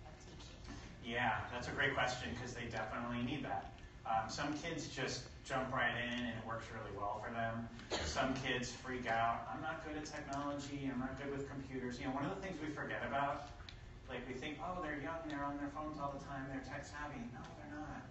of teaching? Yeah, that's a great question because they definitely need that. Um, some kids just jump right in and it works really well for them. Some kids freak out. I'm not good at technology. I'm not good with computers. You know, one of the things we forget about, like we think, oh, they're young, they're on their phones all the time, they're tech savvy. No, they're not.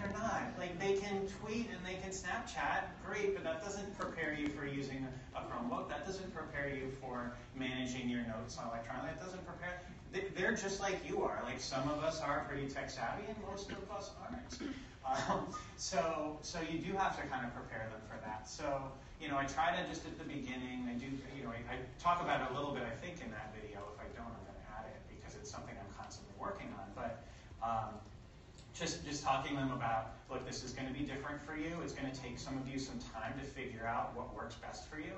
They're not. Like they can tweet and they can Snapchat, great, but that doesn't prepare you for using a Chromebook. That doesn't prepare you for managing your notes electronically. That doesn't prepare. they- They're just like you are. Like some of us are pretty tech savvy, and most of us aren't. Um, so, so you do have to kind of prepare them for that. So, you know, I try to just at the beginning. I do, you know, I, I talk about it a little bit. I think in that video. If I don't, I'm going to add it because it's something I'm constantly working on. But um, just just talking to them about look this is going to be different for you. It's going to take some of you some time to figure out what works best for you.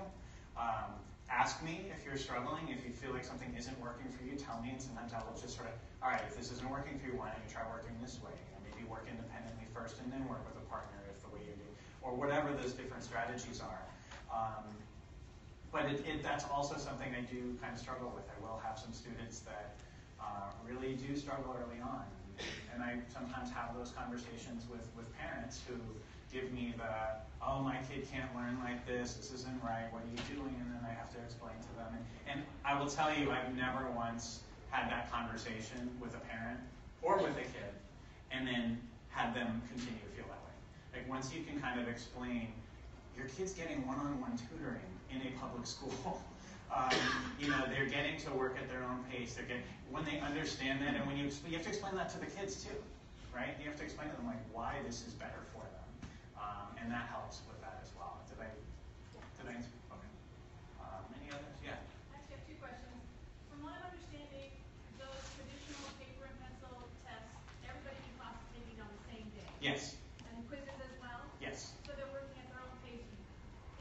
Um, ask me if you're struggling. If you feel like something isn't working for you tell me and sometimes i will just sort of all right if this isn't working for you why don't you try working this way? And maybe work independently first and then work with a partner if the way you do or whatever those different strategies are. Um, but it, it, that's also something I do kind of struggle with. I will have some students that uh, really do struggle early on. And I sometimes have those conversations with, with parents who give me the, oh, my kid can't learn like this, this isn't right, what are you doing? And then I have to explain to them. And, and I will tell you, I've never once had that conversation with a parent or with a kid and then had them continue to feel that way. Like once you can kind of explain, your kid's getting one-on-one tutoring in a public school. (laughs) Um, you know, they're getting to work at their own pace. They're getting when they understand that, and when you you have to explain that to the kids too, right? You have to explain to them like why this is better for them, um, and that helps with that as well. Did I did I answer? Okay. Um, any others? Yeah. I actually have two questions. From what I'm understanding, those traditional paper and pencil tests, everybody in class is taking on the same day. Yes. And quizzes as well? Yes. So they're working at their own pace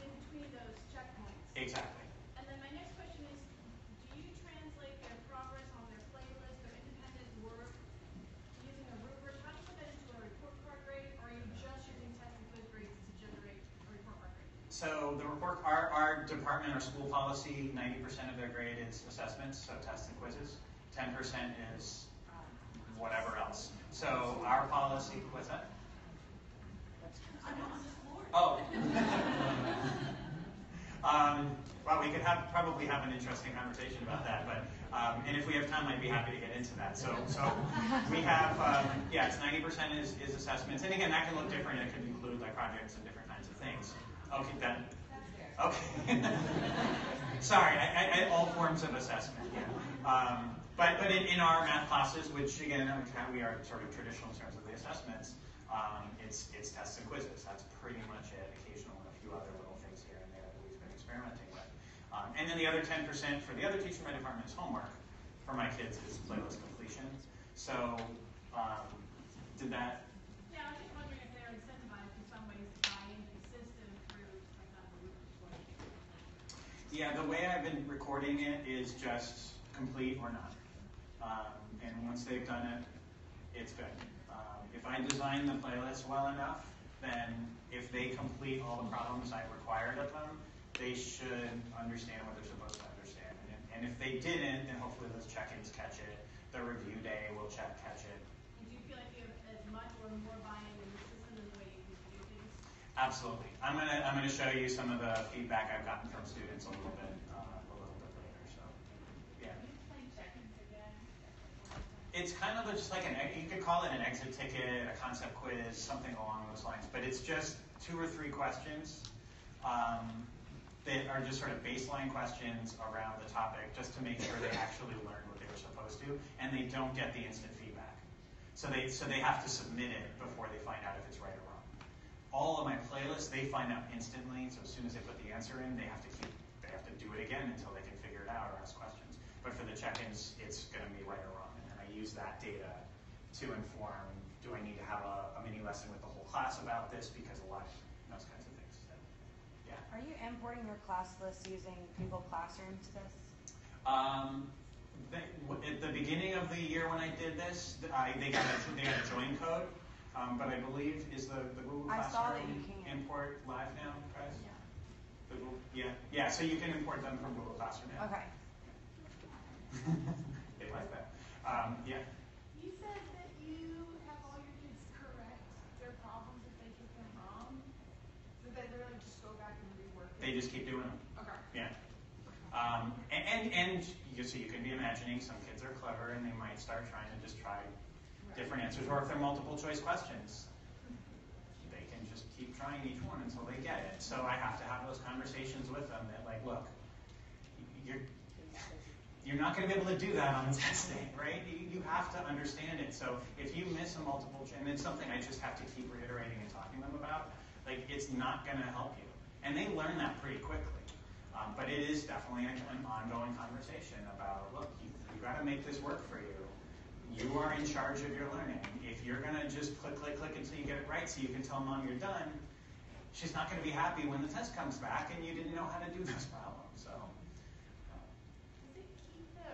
in between those checkpoints. Exactly. And then my next question is, do you translate their progress on their playlist, their independent work, using a rubric? How do you put that into a report card grade, or are you just using test and quiz grades to generate a report card grade? So the report, our, our department, our school policy, 90% of their grade is assessments, so tests and quizzes. 10% is whatever else. So our policy, what's that? I'm on the floor. Oh. (laughs) um, well, we could have probably have an interesting conversation about that, but um, and if we have time, I'd be happy to get into that. So, so we have um, yeah, it's 90% is, is assessments, and again, that can look different. It could include like projects and different kinds of things. Okay, then. Okay. (laughs) Sorry, I, I, I, all forms of assessment. Yeah. Um, but but in, in our math classes, which again we are sort of traditional in terms of the assessments, um, it's it's tests and quizzes. That's pretty much it. Occasional and a few other little things here and there that we've been experimenting with. Um, and then the other 10% for the other teacher in my department is homework. For my kids is playlist completion. So um, did that? Yeah, I was just wondering if they're incentivized in some ways to buy into the system through, for example, rubric Yeah, the way I've been recording it is just complete or not. Um, and once they've done it, it's good. Um, if I design the playlist well enough, then if they complete all the problems I required of them, they should understand what they're supposed to understand. And, and if they didn't, then hopefully those check-ins catch it. The review day will check catch it. Do you feel like you have as much or more buy-in in the system than the way you used to do things? Absolutely. I'm gonna I'm gonna show you some of the feedback I've gotten from students a little bit uh, a little bit later. So yeah. Explain check-ins again. It's kind of just like an you could call it an exit ticket, a concept quiz, something along those lines. But it's just two or three questions um, that are just sort of baseline questions around the topic, just to make sure they actually learned what they were supposed to, and they don't get the instant feedback. So they so they have to submit it before they find out if it's right or wrong. All of my playlists they find out instantly. So as soon as they put the answer in, they have to keep they have to do it again until they can figure it out or ask questions. But for the check-ins, it's going to be right or wrong, and then I use that data to inform. Do I need to have a, a mini lesson with the whole class about this because a lot of those kinds of things. Yeah. Are you importing your class list using Google Classroom to this? Um, they, w- at the beginning of the year when I did this, I, they got a, they got a join code, um, but I believe is the, the Google I saw that Classroom you can. import live now, guys? The Google- Yeah, yeah, so you can import them from Google Classroom, now. Okay. (laughs) They like that. Um, yeah, You said that you have all your kids correct their problems if they get them wrong, so they literally just go back and rework it? they just keep doing them, Okay. yeah. Um, and, and, and you, so you can be imagining some kids are clever and they might start trying to just try different answers, or if they're multiple choice questions, they can just keep trying each one until they get it. So I have to have those conversations with them that like, look, you're, you're not going to be able to do that on the test right? You, have to understand it. So if you miss a multiple, choice, and it's something I just have to keep reiterating and talking to them about, like it's not going to help you. And they learn that pretty quickly. Um, but it is definitely an, an ongoing conversation about, look, you, you got to make this work for you. You are in charge of your learning. If you're going to just click, click, click until you get it right so you can tell mom you're done, she's not going to be happy when the test comes back and you didn't know how to do this problem. So, Does it keep the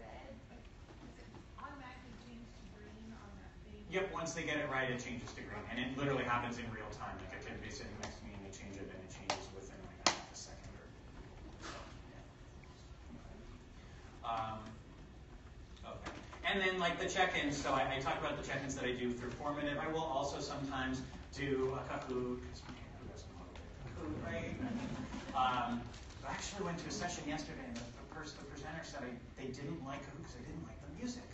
red, does it automatically change to green on that thing? yep, once they get it right, it changes to green. And it literally happens in real time. Like a kid be sitting next to me and they change it and it changes within like a half a second or so. Yeah. Um. And then like the check-ins, so I, I talked about the check-ins that I do through formative. I will also sometimes do a Kahoot, right? Um, I actually went to a session yesterday and the, the person, the presenter said I, they didn't like Kahoot because they didn't like the music.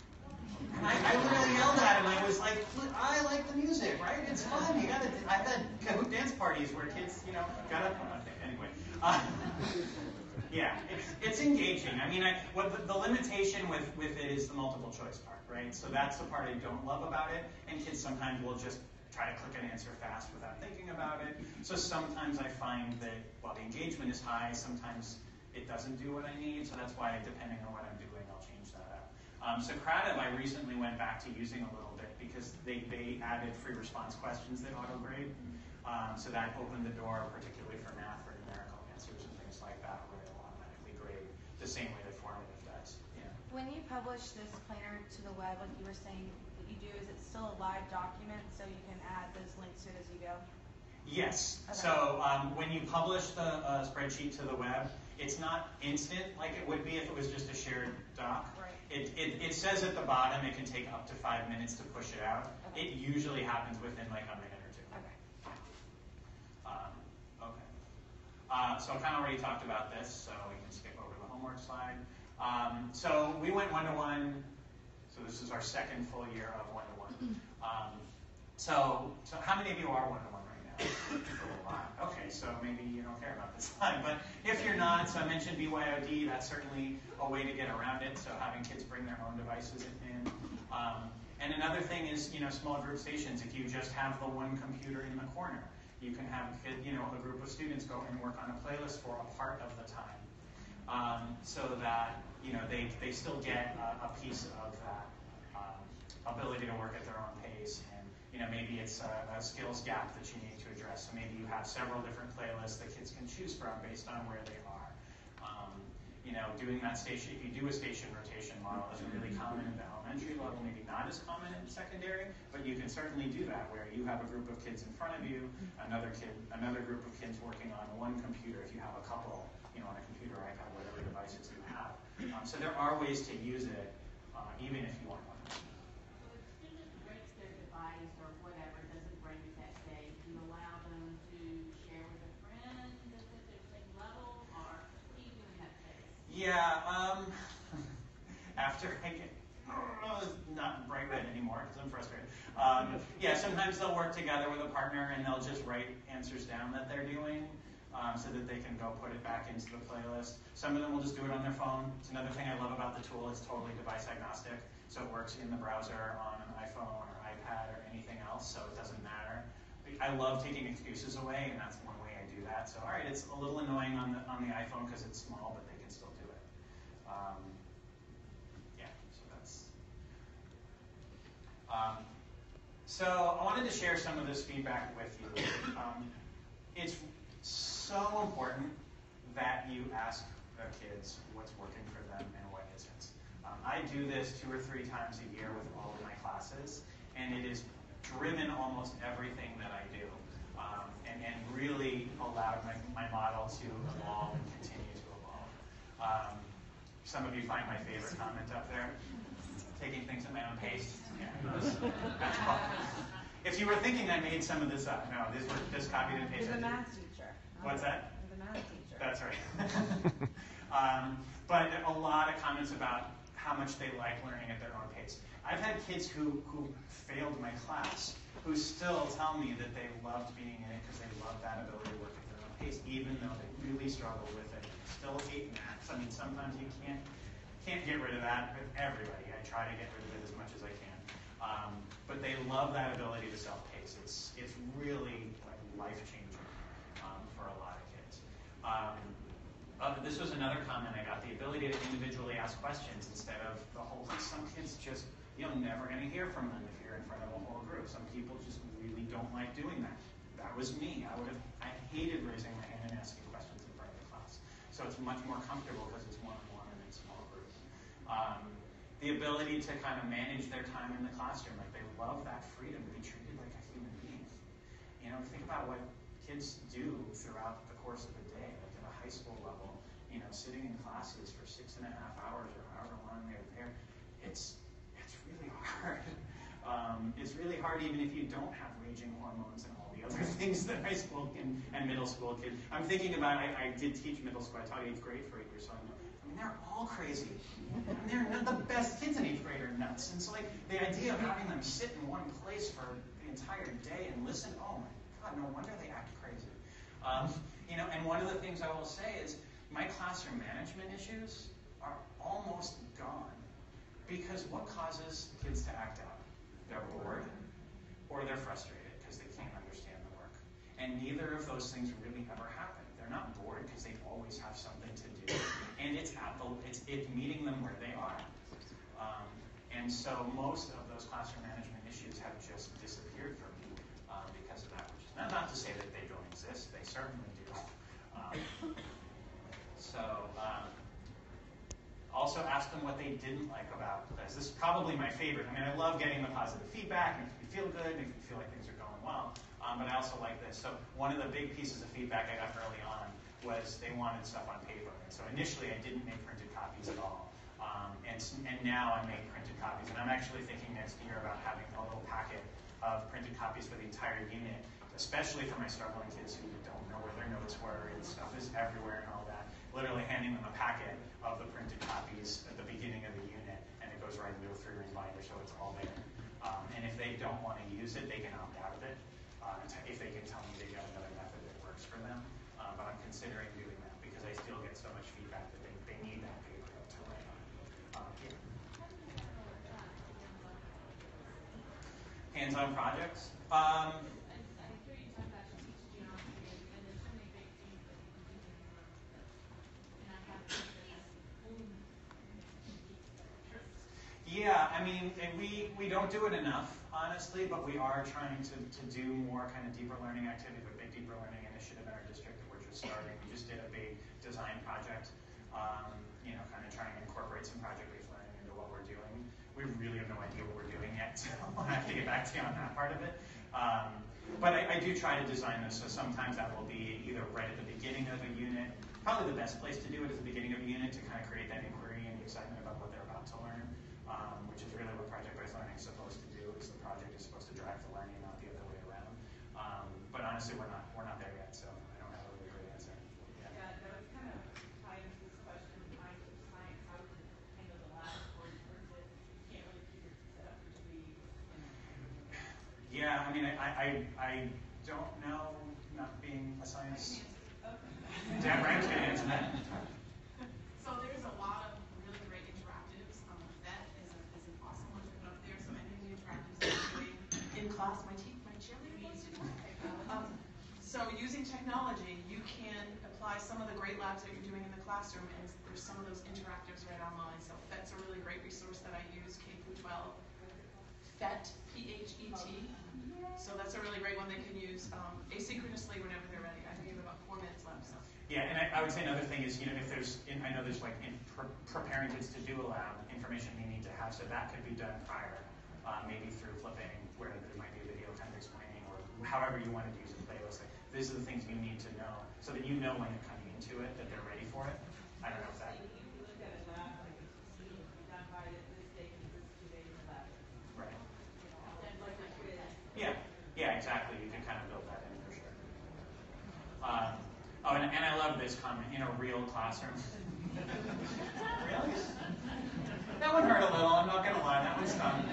And I, I literally yelled at him. I was like, "Look, I like the music, right? It's fun. You gotta. I've had Kahoot dance parties where kids, you know, got up. Okay, anyway. Uh, (laughs) yeah, it's, it's engaging. I mean, I, what the, the limitation with, with it is the multiple choice part, right? So that's the part I don't love about it. And kids sometimes will just try to click an answer fast without thinking about it. So sometimes I find that while the engagement is high, sometimes it doesn't do what I need. So that's why, depending on what I'm doing, I'll change that up. Um, so Krativ, I recently went back to using a little bit because they, they added free response questions that auto grade. Um, so that opened the door, particularly for math or numerical answers and things like that, where it'll automatically grade the same way that formative does. Yeah. When you publish this planner to the web, like you were saying, what you do is it's still a live document, so you can add those links to it as you go. Yes. Okay. So um, when you publish the uh, spreadsheet to the web, it's not instant like it would be if it was just a shared doc. Right. It, it, it says at the bottom it can take up to five minutes to push it out. Okay. It usually happens within like a minute or two. Okay. Um, okay. Uh, so I kind of already talked about this, so we can skip homework slide. Um, so we went one to one. So this is our second full year of one to one. Um, So, so how many of you are one to one right now? A (coughs) lot. Okay, so maybe you don't care about this slide, but if you're not, so I mentioned BYOD. That's certainly a way to get around it. So having kids bring their own devices in. Um, and another thing is, you know, small group stations. If you just have the one computer in the corner, you can have, kid- you know, a group of students go and work on a playlist for a part of the time, um, so that you know they, they still get a, a piece of that um, ability to work at their own pace. And you know, maybe it's a, a skills gap that you need to address. So maybe you have several different playlists that kids can choose from based on where they are. Um, you know, doing that station, if you do a station rotation model, is really common at the elementary level, maybe not as common in secondary, but you can certainly do that where you have a group of kids in front of you, another kid, another group of kids working on one computer. If you have a couple, you know, on a computer, iPad, devices you have. Um, so there are ways to use it, uh, even if you want one. So if a student breaks their device or whatever, doesn't bring it that day, do you allow them to share with a friend at their same level, or what do you do in that? Yeah, um, (laughs) after I get oh, not bright red anymore because I'm frustrated. Um, yeah, sometimes they'll work together with a partner and they'll just write answers down that they're doing um, so that they can go put it back into the playlist. Some of them will just do it on their phone. It's another thing I love about the tool. It's totally device agnostic, so it works in the browser on an iPhone or iPad or anything else, so it doesn't matter. I love taking excuses away, and that's one way I do that. So, all right, it's a little annoying on the on the iPhone because it's small, but they can still do it. Um, yeah, so that's. Um, so I wanted to share some of this feedback with you. Um, it's so important that you ask the kids what's working for them and what isn't. Um, I do this two or three times a year with all of my classes, and it has driven almost everything that I do. Um, and, and really allowed my, my model to evolve and continue to evolve. Um, some of you find my favorite comment up there, taking things at my own pace. Yeah, that's, that's. If you were thinking I made some of this up, no, this were just copied and pasted. What's that? A math teacher. That's right. (laughs) um, but a lot of comments about how much they like learning at their own pace. I've had kids who, who failed my class who still tell me that they loved being in it because they love that ability to work at their own pace, even though they really struggle with it. Still hate math. I mean, sometimes you can't can't get rid of that with everybody. I try to get rid of it as much as I can. Um, but they love that ability to self-pace. It's it's really like life-changing um, for a lot of kids. Um, uh, this was another comment I got: the ability to individually ask questions instead of the whole. Some kids just you're never going to hear from them if you're in front of a whole group. Some people just really don't like doing that. That was me. I would have. I hated raising my hand and asking questions in front of the class. So it's much more comfortable because it's one-on-one and in small groups. Um, the ability to kind of manage their time in the classroom, like they love that freedom to be treated like a human being. You know, think about what kids do throughout the course of the day, like at a high school level. You know, sitting in classes for six and a half hours or however long they're there. It's it's really (laughs) hard. Um, it's really hard even if you don't have raging hormones and all the other (laughs) things that high school and, and middle school kids. I'm thinking about. I, I did teach middle school. I taught eighth grade for eight years, so I know. Mean, they're all crazy. Mean, they're not the best kids in eighth grade are nuts. And so, like, the idea of having them sit in one place for the entire day and listen. Oh my God, no wonder they act crazy. Um, you know, and one of the things I will say is my classroom management issues are almost gone. Because what causes kids to act out? They're bored or they're frustrated because they can't understand the work. And neither of those things really ever happen. They're not bored because they always have something to do. And it's at the, it's, it's meeting them where they are. Um, and so most of those classroom management issues have just disappeared is not, to say that they don't exist. They certainly do. Um, so um, also ask them what they didn't like about this. This is probably my favorite. I mean, I love getting the positive feedback, makes you feel good, makes you feel like things are going well. Um, but I also like this. So one of the big pieces of feedback I got early on was they wanted stuff on paper. And so initially I didn't make printed copies at all. Um, and, and now I make printed copies. And I'm actually thinking next year about having a little packet of printed copies for the entire unit, especially for my struggling kids who don't know where their notes were and stuff is everywhere and all that. Literally handing them a packet of the printed copies at the beginning of the unit, and it goes right into a three-ring binder, so it's all there. Um, and if they don't want to use it, they can opt out of it. Uh, if they can tell me they got another method that works for them. Uh, but I'm considering doing that because I still get so much feedback that they, they need that paper to write on. Um, yeah. Hands-on projects. Um, I, I hear you talk about you teach geometry, and there's so many big things that you can do in your own And I have to say, boom. Yeah, I mean, we, we don't do it enough, honestly, but we are trying to, to do more kind of deeper learning activity, a big deeper learning initiative in our district that we're just starting. We just did a big design project, um, you know, kind of trying to incorporate some project-based learning into what we're doing. We really have no idea what we're doing yet, so (laughs) I'll have to get back to you on that part of it. Um, but I, I do try to design this, so sometimes that will be either right at the beginning of a unit. Probably the best place to do it is the beginning of a unit to kind of create that inquiry and excitement about what they're about to learn um, which is really what project-based learning is supposed to do. Is the project is supposed to drive the learning, not the other way around. Um, but honestly, we're not we're not there yet, so I don't have a really great answer. Yeah. Yeah, that was kind of tied into this question, I teach science, how would you handle the lab report versus you can't really keep your set up for two weeks, you know? Yeah, I mean, I, I, don't know, not being a science. (laughs) Dan can answer that. So there's a lot of really great interactives. Um, that is, a, is an awesome one to put up there. So any of the interactives that doing in class, my, te- my cheerleader wants to. Um, so using technology, you can apply some of the great labs that you're doing in the classroom, and there's some of those interactives right online. So that's a really great resource that I use K through 12. PHET, P-H-E-T. So that's a really great one they can use um, asynchronously whenever they're ready. I think we have about four minutes left. So. Yeah, and I, I would say another thing is, you know, if there's, in, I know there's like in pre- preparing kids to do a lab, information they need to have, so that could be done prior, uh, maybe through flipping, where there might be a video kind of explaining, or however you want to use a playlist. Like, these are the things you need to know, so that you know when you're coming into it, that they're ready for it. I don't know if that, You can look at it last, like, you know, done by this date, this two days left, right. you know, like a quiz. Yeah, yeah, exactly. You can kind of build that in for sure. Um, oh, and, and I love this comment in a real classroom. really? That one hurt a little. I'm not gonna lie. That one stung.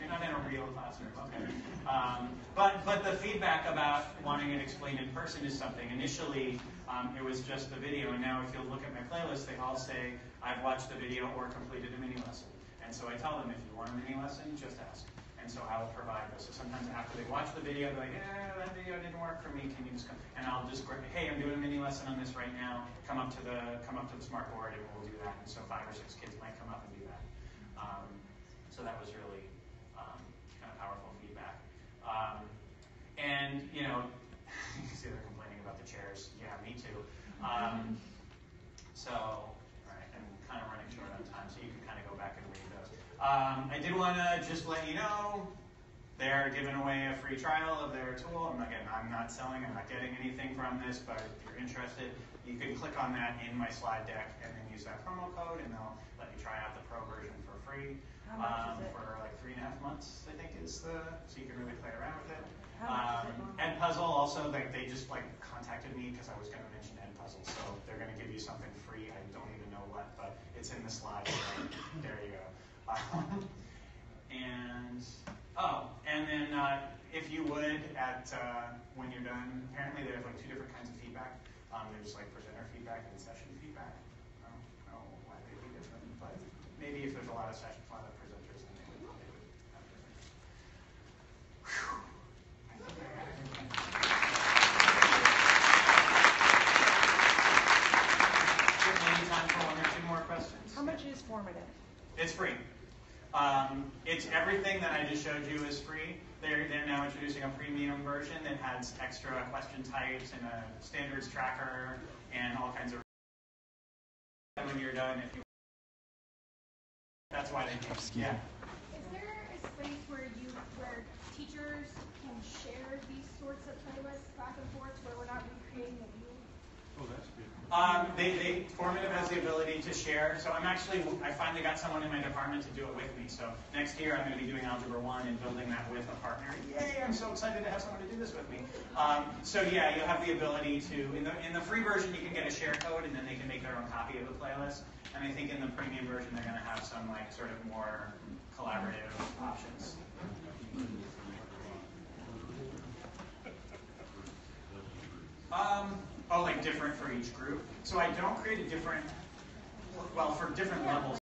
You're not in a real classroom. Okay. Um, but but the feedback about wanting it explained in person is something. Initially, um, it was just the video, and now if you look at my playlist, they all say I've watched the video or completed a mini lesson. And so I tell them if you want a mini lesson, just ask. And so I will provide those. So sometimes after they watch the video, they're like, eh, that video didn't work for me. Can you just come? And I'll just, hey, I'm doing a mini lesson on this right now. Come up to the come up to the smart board and we'll do that. And so five or six kids might come up and do that. Um, so that was really um, kind of powerful feedback. Um, and you know, (laughs) you see they're complaining about the chairs. Yeah, me too. Um, so, all right, I'm kind of running short on time, so you can kind of go back and read those. Um, I did want to just let you know they're giving away a free trial of their tool. I'm again, I'm not selling, I'm not getting anything from this, but if you're interested, you can click on that in my slide deck and then use that promo code, and they'll let you try out the pro version for free. Um. For like three and a half months, I think is the, so you can really play around with it. How much is it Um. Edpuzzle also, like, they just like contacted me because I was going to mention Edpuzzle, so they're going to give you something free. I don't even know what, but it's in the slide. So there you go. (laughs) And oh, and then uh, if you would, at uh, when you're done, apparently there's like two different kinds of feedback. Um, there's like presenter feedback and session feedback. I don't know why they'd be different, but maybe if there's a lot of sessions, a lot of presenters, then they would, they would have different. Whew. I think I got everything. Maybe time for one or two more questions. How much is formative? It's free. Um, it's everything that I just showed you is free. They're, they're now introducing a premium version that has extra question types and a standards tracker and all kinds of. When you're done, if you. That's why they. Yeah. Is there a space where you, where teachers can share these sorts of playlists back and forth, where we're not recreating the wheel? Oh, that's good. Um, they, they, Formative has the ability to share. So I'm actually, I finally got someone in my department to do it with me. So next year I'm going to be doing Algebra 1 and building that with a partner. Yay, I'm so excited to have someone to do this with me. Um, so yeah, you'll have the ability to, in the, in the free version you can get a share code and then they can make their own copy of the playlist. And I think in the premium version they're going to have some like sort of more collaborative options. Um, oh, like different for each group. So I don't create a different, well, for different levels.